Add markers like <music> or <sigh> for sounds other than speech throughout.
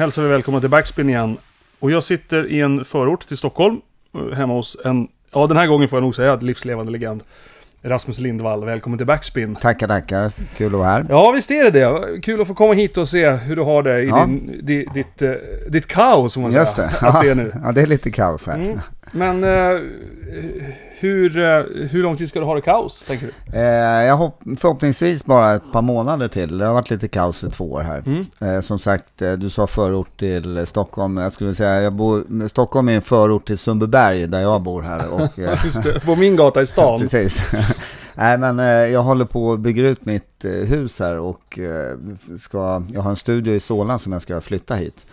Hälsar vi välkomna till Backspin igen. Och jag sitter i en förort till Stockholm. eh, Hemma hos en, ja den här gången får jag nog säga, livslevande legend. Rasmus Lindvall, välkommen till Backspin. Tackar, tackar. Kul att vara här. Ja, visst är det det. Kul att få komma hit och se hur du har det i Ja. din, di, ditt, eh, ditt kaos, får man Just säga. det. Att det är nu. Ja, det är lite kaos här. Mm. Men eh, hur, eh, hur lång tid ska du ha det kaos, tänker du? Eh, jag hopp, förhoppningsvis bara ett par månader till. Det har varit lite kaos i två år här. Mm. Eh, som sagt, eh, du sa förort till Stockholm. Jag skulle säga, jag bor, Stockholm är en förort till Sundbyberg där jag bor här. Och, <laughs> eh, det, på min gata i <laughs> stan. Precis. <laughs> Nej men jag håller på att bygga ut mitt hus här och ska, jag har en studio i Solna som jag ska flytta hit.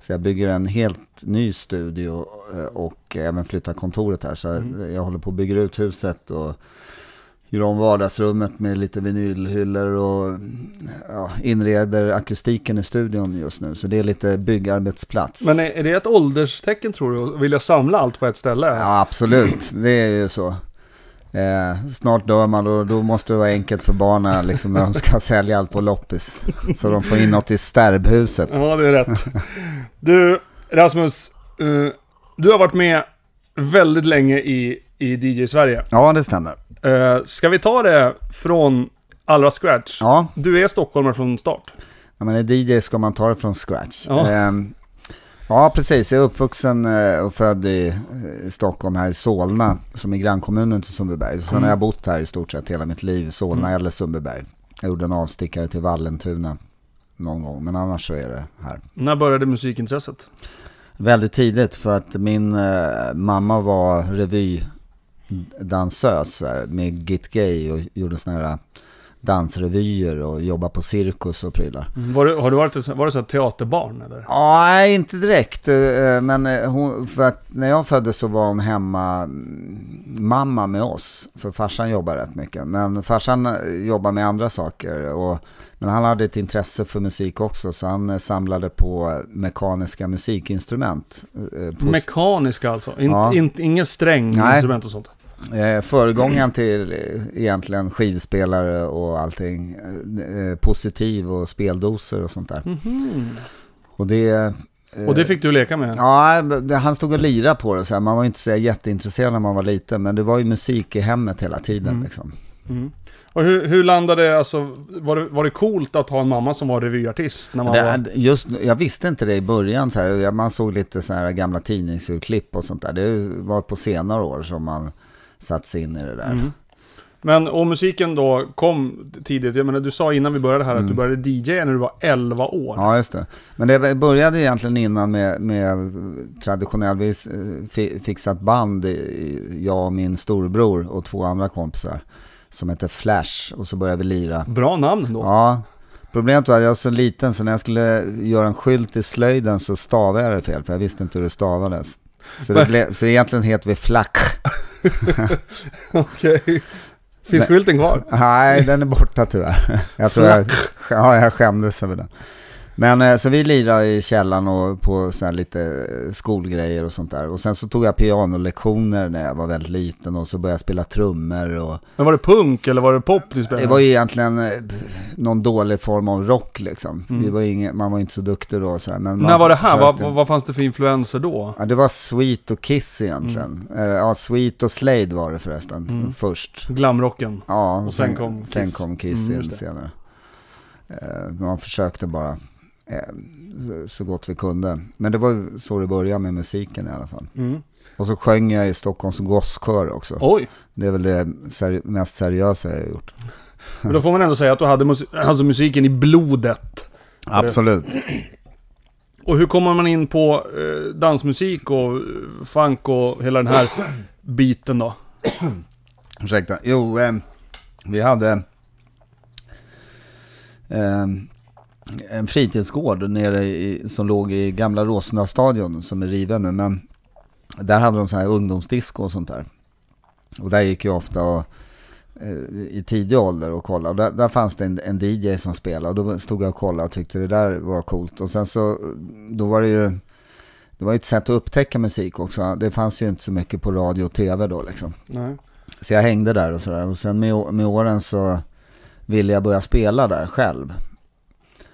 Så jag bygger en helt ny studio eh, och även flyttar kontoret här. Så Mm. jag håller på att bygga ut huset och gör om vardagsrummet med lite vinylhyllor och ja, inreder akustiken i studion just nu. Så det är lite byggarbetsplats. Men är, är det ett ålderstecken tror du? Vill jag samla allt på ett ställe? Ja, absolut. Det är ju så. Eh, snart dör man och då måste det vara enkelt för barnen liksom, när de ska <laughs> sälja allt på loppis. Så de får in något i stärbhuset. Ja, det är rätt. <laughs> Du, Rasmus. eh, du har varit med väldigt länge i, i DJ-Sverige. Ja, det stämmer. Uh, ska vi ta det från allra scratch? Ja, Du är stockholmare från start. ja men i DJ ska man ta det från scratch. Ja. Eh, ja, precis. Jag är uppvuxen eh, och född i Stockholm här i Solna, som är grannkommunen till Sundbyberg. Sen Mm. har jag bott här i stort sett hela mitt liv, Solna eller Sundbyberg. Jag gjorde en avstickare till Vallentuna någon gång, men annars så är det här. När började musikintresset? Väldigt tidigt för att min eh, mamma var revydansös eh, med Git Gay och gjorde sådana här dansrevyer och jobbade på cirkus och prylar. Var du, har du varit, var du så teaterbarn eller? Ja, Nej, inte direkt. eh, Men eh, hon, för att när jag föddes så var hon hemma mm, mamma med oss. För farsan jobbar rätt mycket. Men farsan eh, jobbar med andra saker. Och, men han hade ett intresse för musik också. Så han samlade på mekaniska musikinstrument. Mekaniska alltså? In, Ja. in, ingen sträng Nej. instrument och sånt? Eh, föregångaren till eh, egentligen skivspelare och allting. Eh, positiv och speldoser och sånt där. Mhm. Och det... eh, Och det fick du leka med? Ja, det- han stod och lirade på det. Så här. Man var inte så jätteintresserad när man var liten. Men det var ju musik i hemmet hela tiden. Mm. Liksom. Mm. Och hur, hur landade, alltså, var det, var det coolt att ha en mamma som var revyartist? När man var... Det, just, jag visste inte det i början. Så här. Man såg lite så här gamla tidningsurklipp och sånt där. Det var på senare år som man satt sig in i det där. Mm. Men, och musiken då kom tidigt. Jag menar, du sa innan vi började här att du började DJ när du var 11 år. Mm. Ja, just det. Men det började egentligen innan med, med traditionell, vi eh, fi- fixat band, jag och min storbror och två andra kompisar. Som hette Flash och så började vi lira. Bra namn då. Ja, problemet var att jag var så liten så när jag skulle göra en skylt i slöjden så stavade jag det fel för jag visste inte hur det stavades. Så, det blev, så egentligen heter vi Flack. <laughs> <laughs> Okej. Finns Nej. skylten kvar? Nej, den är borta tyvärr. Jag tror jag, ja, jag skämdes över den. Men eh, så vi lirade i källaren och på så lite eh, skolgrejer och sånt där. Och sen så tog jag pianolektioner när jag var väldigt liten och så började jag spela trummor och Men var det punk eller var det pop du spelade? det var ju egentligen eh, någon dålig form av rock liksom. Mm. Vi var ingen, man var inte så duktig då så här, men När var det här? Vad, vad, fanns det för influenser då? Ja, det var Sweet och Kiss egentligen. Eh, Ja, Sweet och Slade var det förresten Mm. först. Glamrocken. Ja, Och sen kom Kiss. Sen kom Kiss Mm, senare. Man försökte bara så gott vi kunde. Men det var så det började med musiken i alla fall. Mm. Och så sjöng jag i Stockholms gosskör också. Oj, Det är väl det seri- mest seriösa jag har gjort. men då får man ändå säga att du hade mus- alltså musiken i blodet. Absolut. <clears throat> Och hur kommer man in på eh, dansmusik och eh, funk och hela den här <clears throat> biten då? Ursäkta. Jo, eh, vi hade eh, en fritidsgård nere i, som låg i gamla Råsunda-stadion som är riven nu. Men där hade de så här ungdomsdisco och sånt där. Och där gick jag ofta och, eh, i tidig ålder och kollade. Och där, där fanns det en, en DJ som spelade och då stod jag och kollade och tyckte det där var coolt. Och sen så, då var det ju, det var ju ett sätt att upptäcka musik också. Det fanns ju inte så mycket på radio och tv då liksom. Nej. Så jag hängde där och sådär. Och sen med, med åren så ville jag börja spela där själv.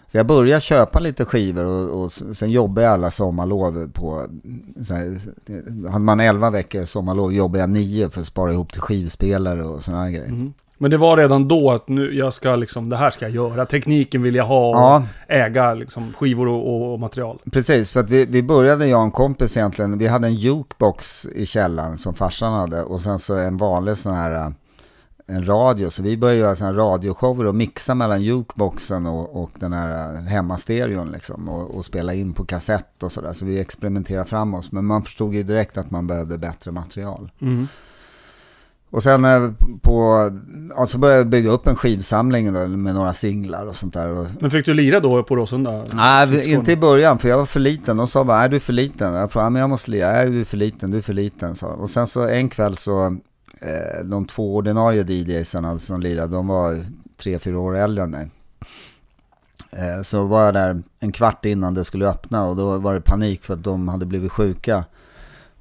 Så jag började köpa lite skivor och, och sen jobbade jag alla sommarlov på... Så här, hade man 11 veckor sommarlov jobbade jag 9 för att spara ihop till skivspelare och sådana grejer. Mm. Men det var redan då att nu, jag ska liksom, det här ska jag göra. Tekniken vill jag ha och Ja, äga liksom, skivor och, och, och material. precis. För att vi, vi började, jag och en kompis egentligen, vi hade en jukebox i källaren som farsan hade och sen så en vanlig sån här en radio, så vi började göra här radioshower och mixa mellan jukeboxen och, och den här äh, hemmastereon liksom och, och spela in på kassett och sådär. Så vi experimenterade fram oss, men man förstod ju direkt att man behövde bättre material. Mm. Och sen eh, på, ja, så började jag bygga upp en skivsamling då, med några singlar och sånt där. Men fick du lira då på Råsunda? nej, inte i början för jag var för liten. De sa bara, nej du är för liten. Jag frågade, men jag måste lira. Nej du är för liten, du är för liten. Så. Och sen så en kväll så, eh, Eh, de två ordinarie DJsarna som lirade, de var tre, fyra år äldre än mig. Eh, så var jag där en kvart innan det skulle öppna och då var det panik för att de hade blivit sjuka.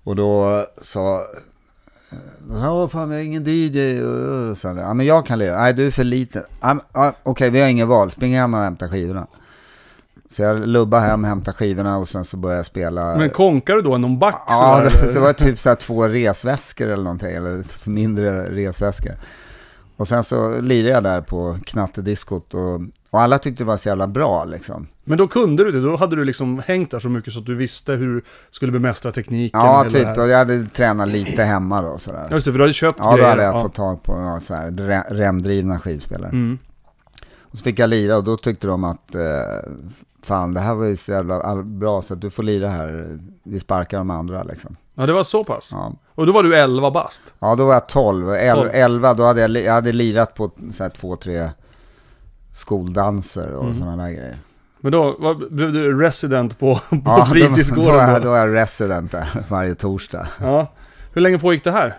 Och då sa eh, Ja, fan vi har ingen DJ. Ja, men jag kan lira. Nej, du är för liten. Ja, ja, Okej, vi har ingen val. Spring hem och hämta skivorna. Så jag lubbade hem, hämtade skivorna och sen så började jag spela. Men konkar du då någon back Ja, sådär, det, det var typ så två resväskor eller någonting, eller mindre resväskor. Och sen så lirade jag där på knattediskot och, och alla tyckte det var så jävla bra liksom. Men då kunde du det? Då hade du liksom hängt där så mycket så att du visste hur du skulle bemästra tekniken? Ja, typ. Och jag hade tränat lite hemma då sådär. Ja, Just det, för du hade köpt Ja, då grejer. hade jag ja. fått tag på ja, så här, re- remdrivna skivspelare. Mm. Och så fick jag lira och då tyckte de att eh, fan det här var ju så jävla bra så att du får lira här. Vi sparkar de andra liksom. Ja, det var så pass? Ja, Och då var du 11 bast? ja då var jag 12. El- 12. 11 då hade jag, jag hade lirat på så här två, tre skoldanser och Mm. sådana där grejer. Men då vad, blev du resident på, <laughs> på Ja, då, <laughs> då, fritidsgården? är jag- då? då är jag resident där varje torsdag. Ja. Hur länge pågick det här?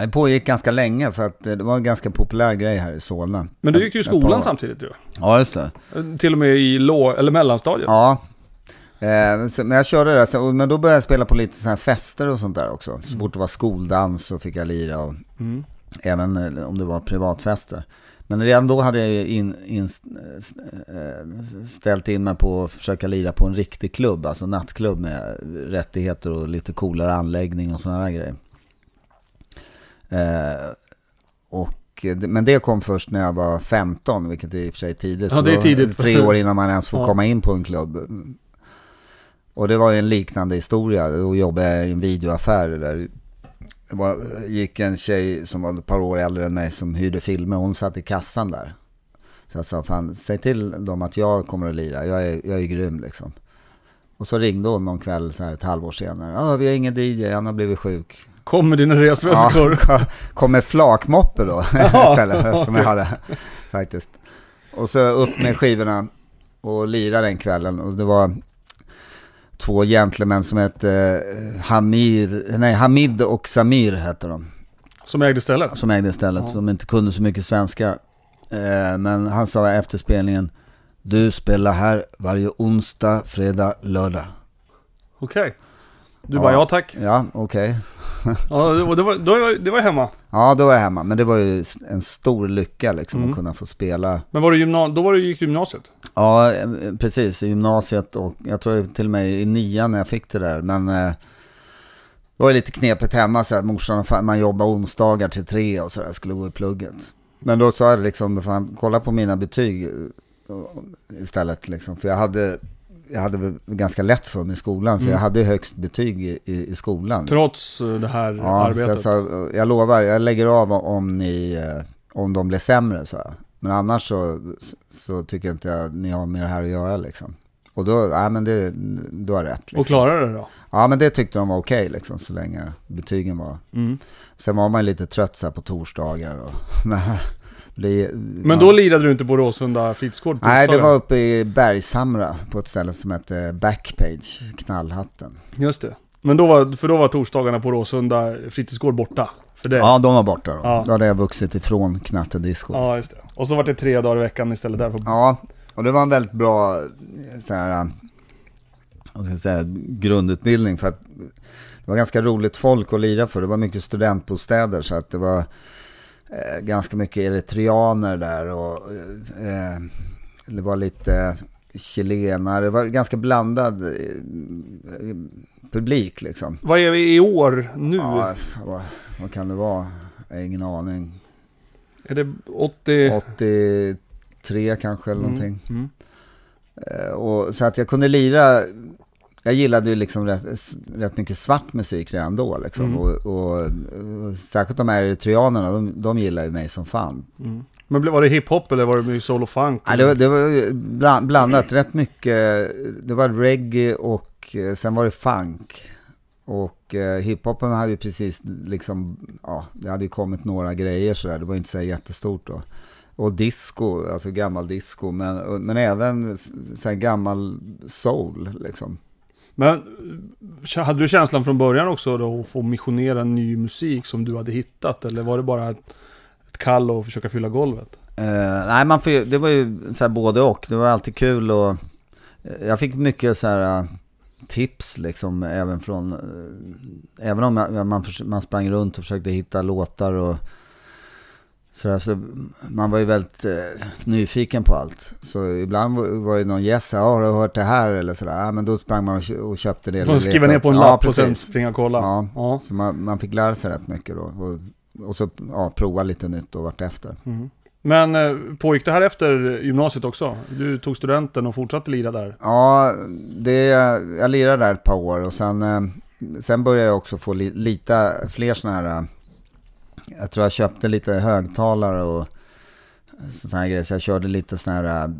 Det pågick ganska länge för att det var en ganska populär grej här i Solna. Men du gick ju i skolan samtidigt ju. Ja, just det. Till och med i lå eller mellanstadiet. Ja. Eh, så, men jag körde det, så, men då började jag spela på lite sådana här fester och sånt där också. Så fort det var skoldans så fick jag lira och Mm. även eh, om det var privatfester. Men redan då hade jag ju in, in, eh, ställt in mig på att försöka lira på en riktig klubb, alltså nattklubb med rättigheter och lite coolare anläggning och sådana där grejer. Eh, och, men det kom först när jag var 15, vilket är i och för sig tidigt. Ja, det är tidigt. Tre år innan man ens får Ja. komma in på en klubb. Och det var ju en liknande historia. Då jobbade jag i en videoaffär där. Det var, gick en tjej som var ett par år äldre än mig som hyrde filmer. Hon satt i kassan där. Så jag sa, fan säg till dem att jag kommer att lira. Jag är, jag är grym liksom. Och så ringde hon någon kväll så här ett halvår senare. Ja, vi har ingen DJ, han har blivit sjuk. Kom med dina resväskor. Ja, kom med flakmoppe då <laughs> istället som jag hade faktiskt. Och så upp med skivorna och lira den kvällen. Och det var två gentlemän som hette eh, Hamir, nej, Hamid och Samir hette de. Som ägde stället. Som ägde stället, Ja. som inte kunde så mycket svenska. Eh, men han sa efter spelningen, du spelar här varje onsdag, fredag, lördag. Okej. Du Ja. bara, ja tack. Ja, okej. <laughs> Ja, och det var, då var, det var hemma. Ja, då var jag hemma. Men det var ju en stor lycka liksom Mm. att kunna få spela. Men var du gymna- då var du, gick du gymnasiet? Ja, eh, precis. I gymnasiet och jag tror till och med i nian när jag fick det där. Men eh, det var lite knepigt hemma så här. Morsan och man jobbar onsdagar till tre och så där. Skulle gå i plugget. Men då sa jag liksom, fan, kolla på mina betyg eh, istället liksom. För jag hade, jag hade ganska lätt för mig i skolan. Så Mm. jag hade högst betyg i, i, i skolan. Trots eh, det här Ja, så jag, arbetet? sa, jag lovar, jag lägger av om, ni, eh, om de blir sämre. Så här. Men annars så, så tycker jag inte jag, ni har med det här att göra liksom. Och då, ja men det, du har rätt. Liksom. Och klarade det då? Ja men det tyckte de var okej liksom, så länge betygen var. Mm. Sen var man lite trött så här på torsdagar och, <laughs> men, det, Men då lirade du inte på Råsunda fritidsgård Nej, det var uppe i Bergshamra på ett ställe som hette Backpage, Knallhatten. Just det. Men då var, för då var torsdagarna på Råsunda fritidsgård borta? För det? Ja, de var borta då. Ja. Då hade jag vuxit ifrån knattediskot. Ja, just det. Och så var det tre dagar i veckan istället där. För... Ja, och det var en väldigt bra så här, vad ska jag säga, grundutbildning för att det var ganska roligt folk att lira för. Det var mycket studentbostäder så att det var ganska mycket eritreaner där och eh, det var lite chilenare, det var ganska blandad eh, publik liksom. Vad är vi i år nu? Ja, vad, vad kan det vara? Jag har ingen aning. Är det 80? 83 kanske eller Mm, någonting. Mm. Eh, Och, så att jag kunde lira, jag gillade ju liksom rätt, rätt mycket svart musik redan då liksom. Mm. Och, och, och särskilt de här eritreanerna, de, de gillar ju mig som fan. Mm. Men var det hiphop eller var det mycket soul och funk? Ja, det, var, det var bland, blandat, rätt mycket, det var reggae och eh, sen var det funk. Och eh, hiphopen hade ju precis liksom, ja, det hade ju kommit några grejer sådär, det var ju inte så jättestort då. Och disco, alltså gammal disco, men, men även så gammal soul liksom. Men hade du känslan från början också då att få missionera ny musik som du hade hittat? Eller var det bara ett, ett kall och försöka fylla golvet? Uh, nej, man får, det var ju så här både och. Det var alltid kul och eh, jag fick mycket så här eh, tips liksom även från, även om man, man, man sprang runt och försökte hitta låtar och så, där, så man var ju väldigt eh, nyfiken på allt. Så ibland var- det någon gäst, ja har du hört det här eller sådär, ja men då sprang man och, kö- och köpte det. Eller skriva ner på en. Ja, lapp och sen precis. springa och kolla. Ja. Ja. Så man, man fick lära sig rätt mycket då. Och, och så ja, prova lite nytt och vartefter. Mm. Men eh, pågick det här efter gymnasiet också? Du tog studenten och fortsatte lira där? Ja, det, jag lirade där ett par år och sen, eh, sen började jag också få li, lite fler sådana här, eh, jag tror jag köpte lite högtalare och sådana här grejer, så jag körde lite sådana här eh,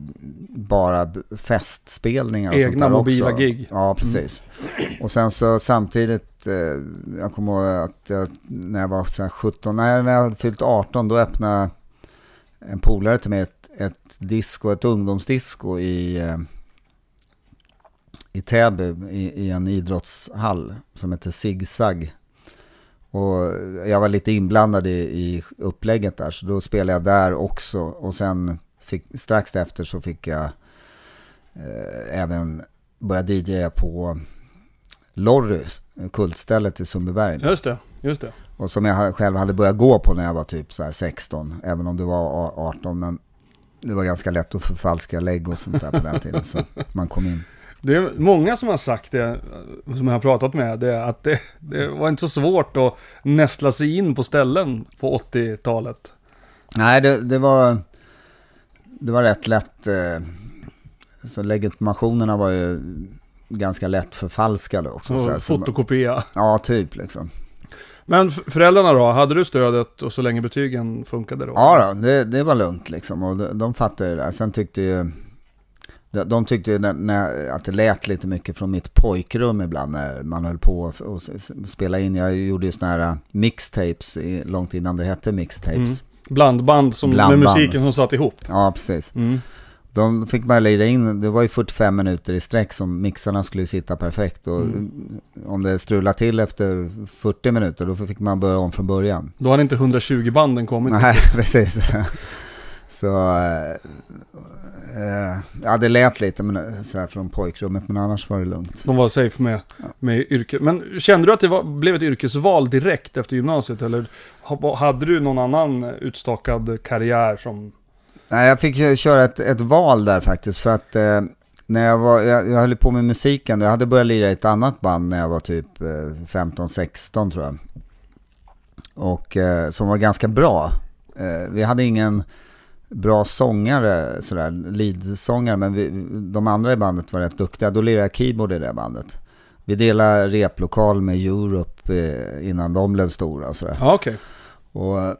bara festspelningar och sånt Egna där mobila också. gig. Ja, precis. Och sen så samtidigt, eh, jag kommer ihåg att jag, när jag var så här 17, nej, när jag hade fyllt 18, då öppnade en polare till mig ett, ett disco, ett ungdomsdisco i, eh, i Täby, i, i en idrottshall som heter Zigzag. Och jag var lite inblandad i, i upplägget där, så då spelade jag där också. Och sen fick, strax efter så fick jag eh, även börja DJa på Lorry, kultstället i Sundbyberg. Just det, just det. Och som jag själv hade börjat gå på när jag var typ så här 16, även om det var a- 18. Men det var ganska lätt att förfalska lägg och sånt där på den tiden. Så <laughs> man kom in. Det är många som har sagt det, som jag har pratat med, det att det, det var inte så svårt att nästla sig in på ställen på 80-talet. Nej, det, det var det var rätt lätt. Eh, så legitimationerna var ju ganska lätt förfalskade också. Så här, Och så- fotokopia. Ja, typ liksom. Men föräldrarna då, hade du stödet och så länge betygen funkade då? Ja då, det, det var lugnt liksom. Och de, de fattade det där. Sen tyckte ju... De, tyckte att det lät lite mycket från mitt pojkrum ibland när man höll på och, spela in. Jag gjorde ju såna här uh, mixtapes i, långt innan det hette mixtapes. Mm. Blandband som, Blandband. med musiken som satt ihop. Ja, precis. Mm. De fick man lira in, det var ju 45 minuter i sträck som mixarna skulle sitta perfekt. Och Mm. om det strulade till efter 40 minuter, då fick man börja om från början. Då hade inte 120 banden kommit. Nej, <laughs> precis. Så, eh, eh, ja det lät lite men, så här, från pojkrummet, men annars var det lugnt. De var safe med, med yrke. Men kände du att det var, blev ett yrkesval direkt efter gymnasiet? Eller ha- hade du någon annan utstakad karriär som... Nej, jag fick köra ett, ett val där faktiskt, för att eh, när jag var, jag, jag höll på med musiken, jag hade börjat lira i ett annat band när jag var typ eh, 15-16 tror jag. Och eh, som var ganska bra. Eh, vi hade ingen bra sångare, sådär, leadsångare, men vi, de andra i bandet var rätt duktiga. Då lirade jag keyboard i det bandet. Vi delade replokal med Europe eh, innan de blev stora och sådär. Ja, okej. Och eh,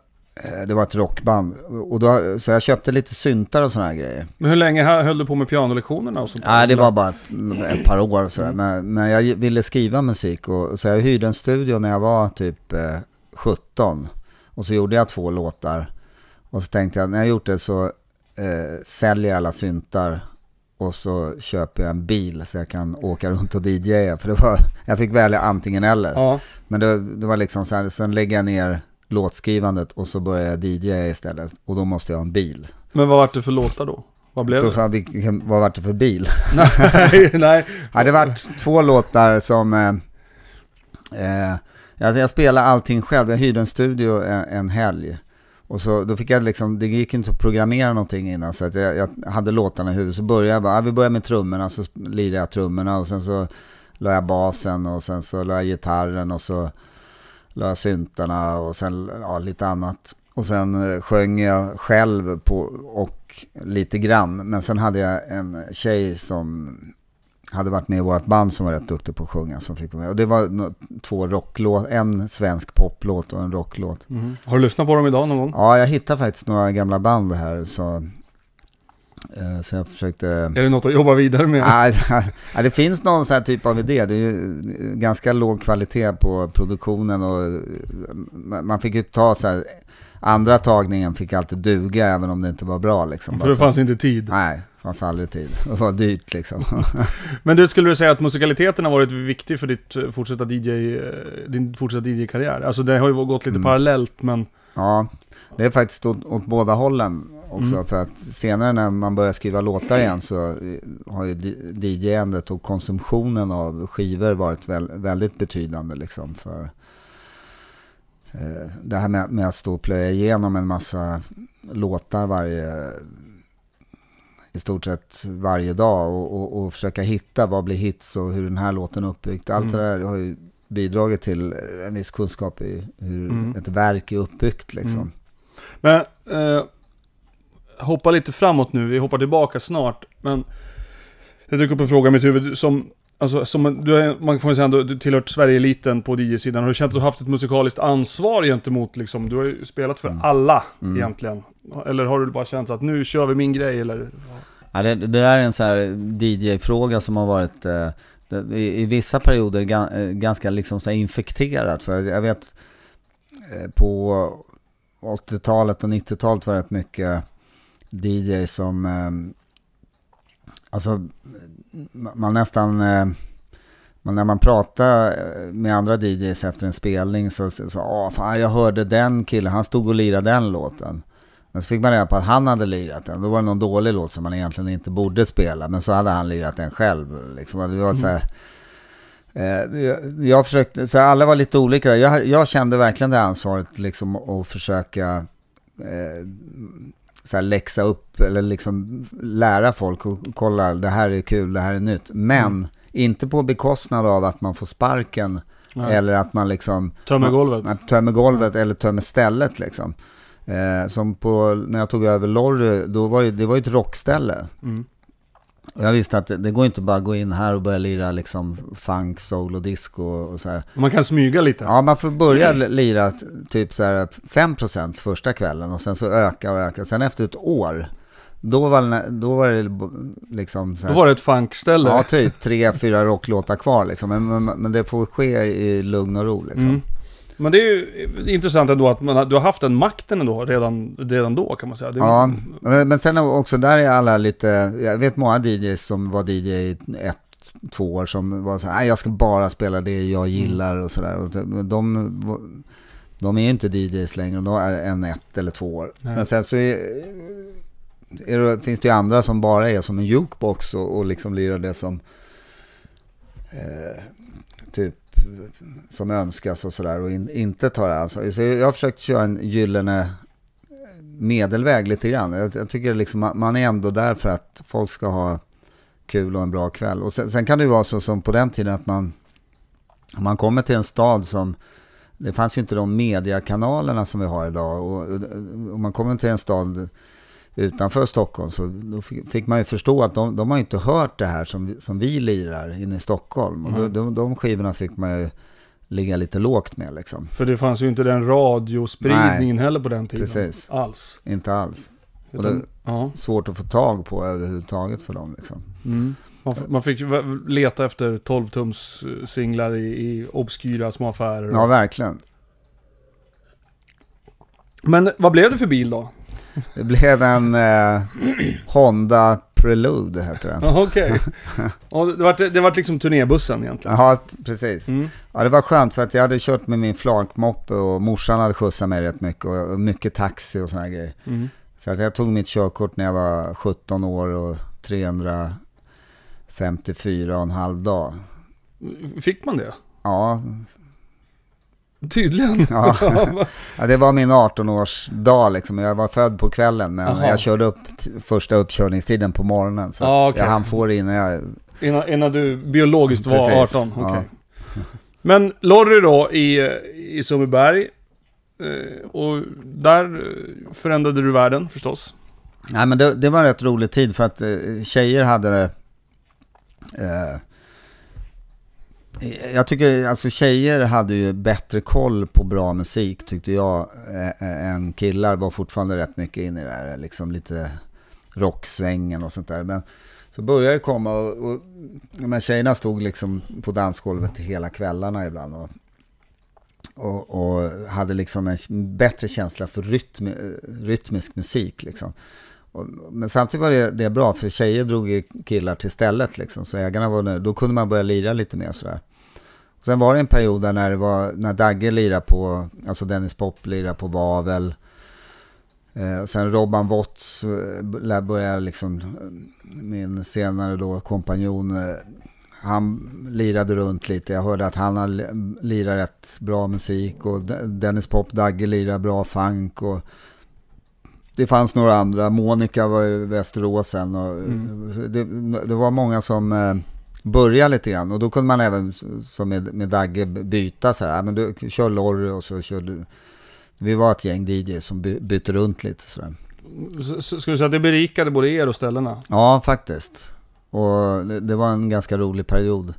det var ett rockband. Och då, så jag köpte lite syntar och sådana här grejer. Men hur länge hö- höll du på med pianolektionerna och sånt? Nej, det var bara ett, ett par år och sådär. Men, men jag ville skriva musik och så jag hyrde en studio när jag var typ eh, 17. Och så gjorde jag två låtar. Och så tänkte jag, när jag gjort det så eh, säljer jag alla syntar. Och så köper jag en bil så jag kan åka runt och DJa. För det var, jag fick välja antingen eller. Ja. Men det, det var liksom så här, sen lägger jag ner låtskrivandet och så börjar jag DJa istället. Och då måste jag ha en bil. Men vad var det för låtar då? Vad blev det? fan, vilken, vad var det för bil? <laughs> nej, nej. <laughs> Ja, det var två låtar som... Eh, eh, jag, jag spelade allting själv. Jag hyrde en studio en, en helg. Och så, då fick jag liksom, det gick inte att programmera någonting innan så att jag, jag hade låtarna i huvudet. Så började jag bara, ah, vi börjar med trummorna, så lirade jag trummorna och sen så la jag basen och sen så la jag gitarren och så la jag syntarna och sen ja, lite annat. Och sen eh, sjöng jag själv på, och lite grann. Men sen hade jag en tjej som hade varit med i vårt band som var rätt duktig på att sjunga som fick med. Och det var två rocklåt, en svensk poplåt och en rocklåt. Mm. Har du lyssnat på dem idag någon gång? Ja, jag hittade faktiskt några gamla band här. Så, eh, så jag försökte... Är det något att jobba vidare med? <laughs> Ja, det finns någon sån här typ av idé. Det är ju ganska låg kvalitet på produktionen och man fick ju ta så här andra tagningen fick alltid duga även om det inte var bra. Liksom. För det fanns inte tid? Nej, fanns aldrig tid. <laughs> Det var dyrt liksom. <laughs> Men du, skulle du säga att musikaliteten har varit viktig för ditt eh, fortsatta DJ, eh, din fortsatta DJ-karriär? Alltså det har ju gått lite mm. parallellt men... Ja, det är faktiskt åt, åt båda hållen också. Mm. För att senare när man börjar skriva låtar igen så eh, har ju DJ-andet och konsumtionen av skivor varit väldigt betydande liksom för det här med, med, att stå och plöja igenom en massa låtar varje, i stort sett varje dag och, och, och, försöka hitta vad blir hits och hur den här låten är uppbyggd. Allt mm. det där har ju bidragit till en viss kunskap i hur mm. ett verk är uppbyggt liksom. Mm. Men, eh, hoppa lite framåt nu, vi hoppar tillbaka snart. Men det dök upp en fråga i mitt huvud som Alltså, som du är, man får ju säga att du tillhört Sverige-eliten på DJ-sidan. Har du känt att du haft ett musikaliskt ansvar gentemot liksom, du har ju spelat för mm. alla mm. egentligen. Eller har du bara känt att nu kör vi min grej eller? Ja, det, det är en sån här DJ-fråga som har varit eh, det, i, i, vissa perioder ga, eh, ganska liksom så infekterat. För jag vet eh, på 80-talet och 90-talet var det rätt mycket DJ som eh, Alltså man nästan, eh, man, när man pratar eh, med andra DJs efter en spelning så, så, fan, jag hörde den killen, han stod och lirade den låten. Men så fick man reda på att han hade lirat den. Då var det någon dålig låt som man egentligen inte borde spela. Men så hade han lirat den själv. Liksom. Det var så här, eh, jag försökte, så alla var lite olika. Jag, jag kände verkligen det ansvaret liksom att försöka eh, så här läxa upp eller liksom lära folk och kolla det här är kul, det här är nytt. Men mm. inte på bekostnad av att man får sparken Nej. eller att man liksom tömmer golvet, man, tömmer golvet eller tömmer stället liksom. Eh, som på, när jag tog över Lorry, då var det, det var ett rockställe. Mm. Jag visste att det går inte bara att gå in här och börja lira liksom funk, soul och disco och så här. Man kan smyga lite? Ja, man får börja lira typ så här 5% första kvällen och sen så öka och öka. Sen efter ett år, då var, då var det liksom så här, Då var det ett funkställe? Ja, typ tre, fyra rocklåtar kvar liksom. Men, men, men, det får ske i lugn och ro liksom. Mm. Men det är ju intressant ändå att man, du har haft den makten ändå redan, redan då kan man säga. Ja, men, men sen också där är alla lite, jag vet många DJs som var DJ i ett, två år som var så här, jag ska bara spela det jag mm. gillar och sådär. De, de är ju inte DJs längre, de är en ett eller två år. Nej. Men sen så är, är det, finns det ju andra som bara är som en jukebox och, och liksom lirar det som eh, typ som önskas och sådär och in, inte tar ansvar. Så jag har försökt köra en gyllene medelväg lite grann. Jag, jag tycker liksom man är ändå där för att folk ska ha kul och en bra kväll. Och sen, sen kan det ju vara så som på den tiden att man, man kommer till en stad som, det fanns ju inte de mediekanalerna som vi har idag. Och, och man kommer till en stad utanför Stockholm så då fick man ju förstå att de, de har inte hört det här som, som vi lirar inne i Stockholm. Och mm. de, de skivorna fick man ju ligga lite lågt med liksom. För det fanns ju inte den radiospridningen Nej, heller på den tiden. Precis. Alls. Inte alls. och det är ja. svårt att få tag på överhuvudtaget för dem liksom. Mm. Man, man, fick leta efter 12-tums singlar i, i obskyra små affärer. Ja, verkligen. Men vad blev det för bil då? Det blev en eh, Honda Prelude heter den. Okej. Okay. det, var, det var liksom turnébussen egentligen? Ja, precis. Mm. Ja, det var skönt för att jag hade kört med min flakmoppe och morsan hade skjutsat mig rätt mycket och mycket taxi och sådana grejer. Mm. Så att jag tog mitt körkort när jag var 17 år och 354 och en halv dag. Fick man det? Ja, Tydligen. <laughs> Ja. <laughs> ja, det var min 18-årsdag liksom. Jag var född på kvällen men Aha. jag körde upp första uppkörningstiden på morgonen. Så Ja, att okej. jag hann få det innan jag... Innan, innan du biologiskt var Precis, 18? ja. Okej. Men Lorry då i, i Sundbyberg. eh, Och där eh, förändrade du världen förstås. Nej men det, det var en rätt rolig tid för att eh, tjejer hade... Eh, Eh, jag tycker, alltså tjejer hade ju bättre koll på bra musik tyckte jag eh, eh, än killar var fortfarande rätt mycket inne i det här, liksom lite rocksvängen och sånt där. Men så började det komma och, och de här tjejerna stod liksom på dansgolvet hela kvällarna ibland och, och, och hade liksom en bättre känsla för rytm, rytmisk musik liksom. Och, men samtidigt var det, det bra, för tjejer drog ju killar till stället liksom, så ägarna var nöjda. Då kunde man börja lira lite mer sådär. Och sen var det en period där när, det var, när Dagge lirade på, alltså Dennis Pop lirade på Vavel. Eh, sen Robban Watts eh, började liksom, min senare då kompanjon, eh, han lirade runt lite. Jag hörde att han lirade rätt bra musik och Dennis Pop, Dagge lirar bra funk och det fanns några andra. Monica var i Västerås sen och det, det var många som eh, började lite grann och då kunde man även som med, med Dagge byta så här. "Ja, Men du kör Lorry och så kör du. Vi var ett gäng DJ som by, bytte runt lite sådär. S- s- Skulle du säga att det berikade både er och ställena? Ja, faktiskt. Och det, det var en ganska rolig period.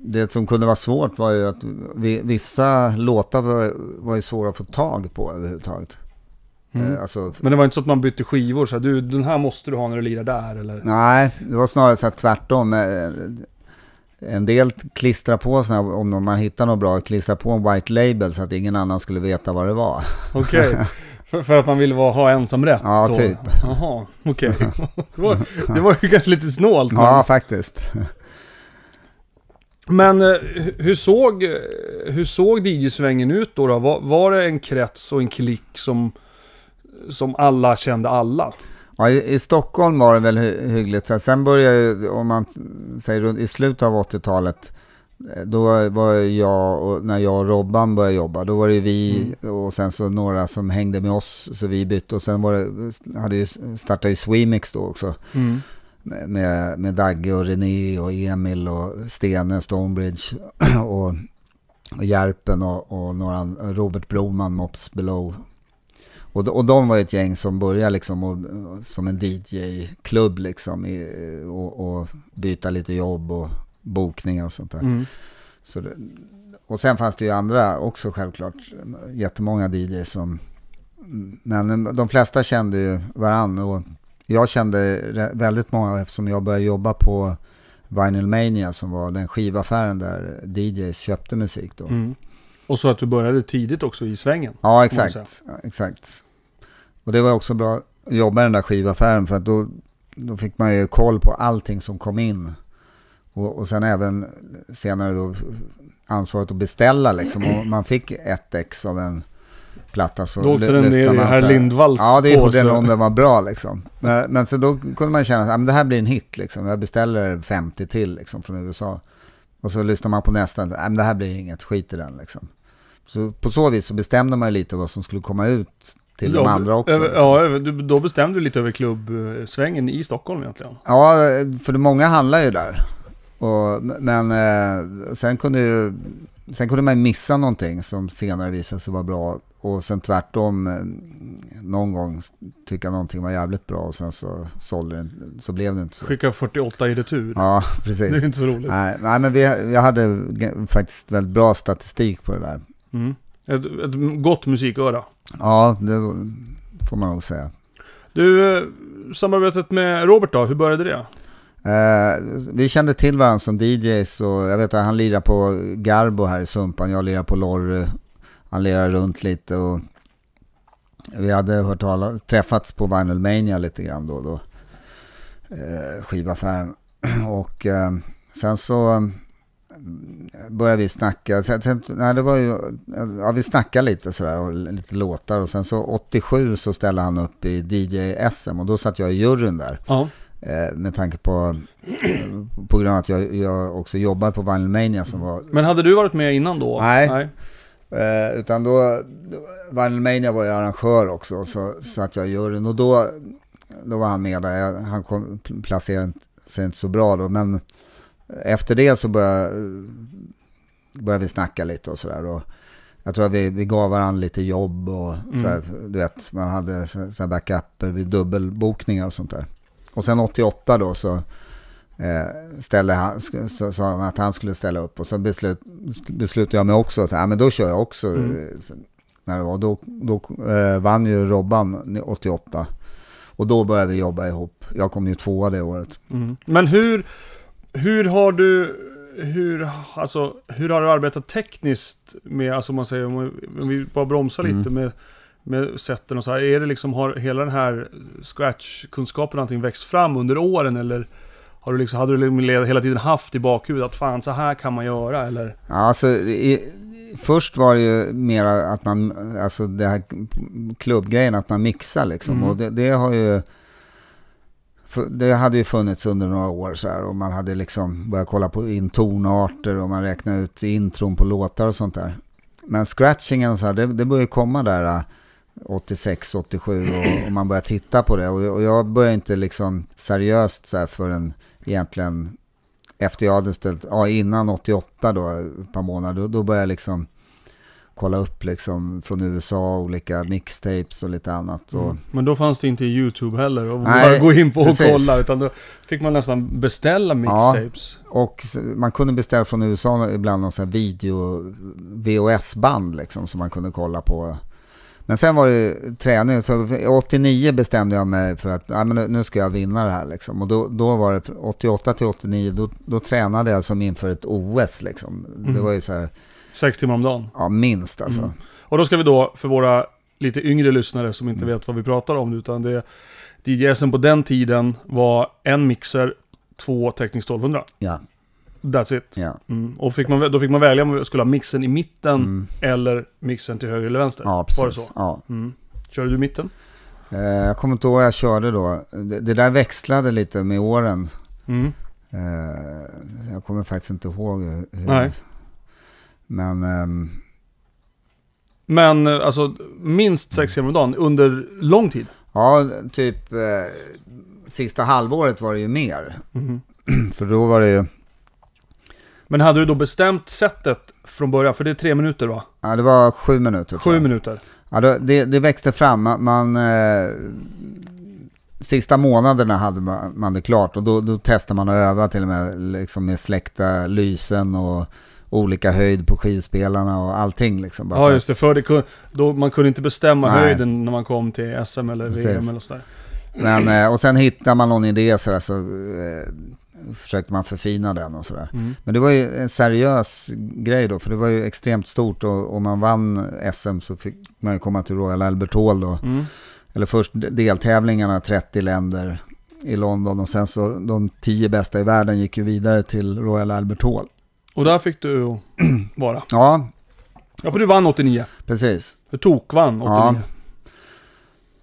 Det som kunde vara svårt var ju att vi, vissa låtar var, var ju svåra att få tag på överhuvudtaget. Mm. Eh, Alltså, Men det var inte så att man bytte skivor så här, du den här måste du ha när du lirar där eller? nej, det var snarare så här tvärtom. Eh, En del klistrar på såna, om man hittar något bra, klistrar på en white label så att ingen annan skulle veta vad det var. Okej. <laughs> för, för att man ville vara, ha ensam rätt Ja, då? typ. Jaha, okej. <laughs> det, var, det var ju kanske lite snålt. men- Ja, faktiskt. <laughs> Men eh, hur såg, hur såg DJ-svängen ut då? då? Var, var det en krets och en klick som, som alla kände alla? Ja, i, I Stockholm var det väl hy hyggligt. Så sen började ju, om man säger i slutet av 80-talet, eh, då var jag och när jag och Robban började jobba, då var det vi och sen så några som hängde med oss, så vi bytte och sen var det, hade ju, startade ju Swemix då också. Mm. Med, med Dagge och René och Emil och Stene, Stonebridge <clears throat> och, och Järpen och, och några, Robert Broman, Mops Below. Och, de- och de var ett gäng som började liksom och, som en DJ-klubb liksom i, och, och byta lite jobb och bokningar och sånt där. Mm. Så det, och sen fanns det ju andra också självklart, jättemånga DJs som, men de flesta kände ju varann och jag kände väldigt många eftersom jag började jobba på Vinyl Mania som var den skivaffären där DJs köpte musik då. Mm. Och så att du började tidigt också i svängen. Ja, exakt. Ja, exakt. Och det var också bra att jobba i den där skivaffären för att då, då fick man ju koll på allting som kom in. Och, och sen även senare då ansvaret att beställa liksom. Och man fick ett ex av en platta så Då åkte den ner i herr Lindvalls Ja, det gjorde den om den var bra liksom. Men, men så då kunde man känna att det här blir en hit liksom. Jag beställer 50 till liksom från USA. Och så lyssnar man på nästa. Men det här blir inget, skit i den liksom. Så på så vis så bestämde man lite vad som skulle komma ut till de Ja, andra också. Över, liksom. ja, då bestämde du lite över klubbsvängen i Stockholm egentligen. Ja, för många handlar ju där. Och, men eh, sen, kunde ju, sen kunde man missa någonting som senare visade sig vara bra. Och sen tvärtom, eh, någon gång tycka någonting var jävligt bra och sen så sålde det, så blev det inte så. Skicka 48 i retur. Ja, <laughs> det är precis. inte så roligt. Nej, nej men vi, jag hade faktiskt väldigt bra statistik på det där. Mm. Ett, ett gott musiköra. Ja, det får man nog säga. Du, eh, samarbetet med Robert då, hur började det? Eh, vi kände till varandra som DJs och jag vet att han lirar på Garbo här i Sumpan, jag lirar på Lorry. Han lirar runt lite och vi hade hört tala, träffats på Vinyl Mania lite grann då då. Eh, skivaffären. <clears throat> Och eh, sen så började vi snacka. Sen, sen, nej, det var ju, ja, vi snackade lite sådär och lite låtar och sen så 87 så ställde han upp i DJ-SM och då satt jag i juryn där. Ja. Eh, med tanke på, på grund av att jag, jag också jobbar på Vinyl Mania som var... Men hade du varit med innan då? Nej. Eh, utan då, Vinyl Mania var ju arrangör också, så satt jag i juryn. Och då, då var han med där. Jag, han kom, placerade sig inte så bra då, men efter det så började, började vi snacka lite och sådär. Jag tror att vi, vi gav varandra lite jobb och mm. så här, du vet, man hade så här backuper vid dubbelbokningar och sånt där. Och sen 88 då så eh, ställde han, så sa han att han skulle ställa upp och så beslut, beslutade jag mig också att ja, men då kör jag också. Mm. När det var. Då, då eh, vann ju Robban 88 och då började vi jobba ihop. Jag kom ju tvåa det året. Mm. Men hur, hur har du hur, alltså, hur har du arbetat tekniskt med, alltså man säger, om vi bara bromsar lite mm. med, med sätten och så här. Är det liksom, har hela den här scratch-kunskapen någonting växt fram under åren eller har du liksom, hade du liksom hela tiden haft i bakhuvudet att fan så här kan man göra eller? Ja, alltså i, först var det ju mer att man, alltså det här klubbgrejen att man mixar liksom. Mm. Och det, det, har ju, det hade ju funnits under några år så här. Och man hade liksom börjat kolla på in tonarter och man räknade ut intron på låtar och sånt där. Men scratchingen och så här, det, det började komma där äh, 86, 87 och, och man började titta på det. Och, och jag började inte liksom seriöst så här förrän egentligen efter jag hade ställt, ja innan 88 då, ett par månader, då, då började jag liksom kolla upp liksom från USA, olika mixtapes och lite annat. Och... Mm. Men då fanns det inte YouTube heller och bara gå in på och precis. kolla, utan då fick man nästan beställa mixtapes. Ja, och man kunde beställa från USA ibland någon sån här video, VHS-band liksom, som man kunde kolla på. Men sen var det träning, så 89 bestämde jag mig för att ja, men nu ska jag vinna det här. Liksom. Och då, då var det 88 till 89, då, då tränade jag som inför ett OS. Liksom. Mm. Det var ju så här... Sex timmar om dagen? Ja, minst alltså. Mm. Och då ska vi då, för våra lite yngre lyssnare som inte mm. vet vad vi pratar om, utan det DJSen på den tiden var en mixer, två Technics 1200. Ja. That's it. Ja. Mm. Och fick man, då fick man välja om man skulle ha mixen i mitten mm. eller mixen till höger eller vänster. Ja, precis. Var det så? Ja. Mm. Körde du mitten? Eh, jag kommer inte ihåg vad jag körde då. Det, det där växlade lite med åren. Mm. Eh, jag kommer faktiskt inte ihåg hur. Nej. Men... Ehm, men alltså minst sex timmar om dagen under lång tid? Ja, typ eh, sista halvåret var det ju mer. Mm. <clears throat> För då var det ju men hade du då bestämt sättet från början? För det är tre minuter va? Ja, det var sju minuter. Sju minuter. Ja, det, det växte fram. Man, eh, sista månaderna hade man det klart och då, då testade man att öva till och med liksom med släckta lysen och olika höjd på skivspelarna och allting. Liksom, ja, just det. För det, då, man kunde inte bestämma Nej. höjden när man kom till SM eller Precis. VM eller sådär. Men, eh, och sen hittar man någon idé sådär, så eh, försökte man förfina den och sådär. Mm. Men det var ju en seriös grej då, för det var ju extremt stort och om man vann SM så fick man ju komma till Royal Albert Hall då. Mm. Eller först deltävlingarna, 30 länder i London och sen så de 10 bästa i världen gick ju vidare till Royal Albert Hall. Och där fick du <clears throat> vara? Ja. Ja, för du vann 89. Precis. Du tokvann 89. Ja.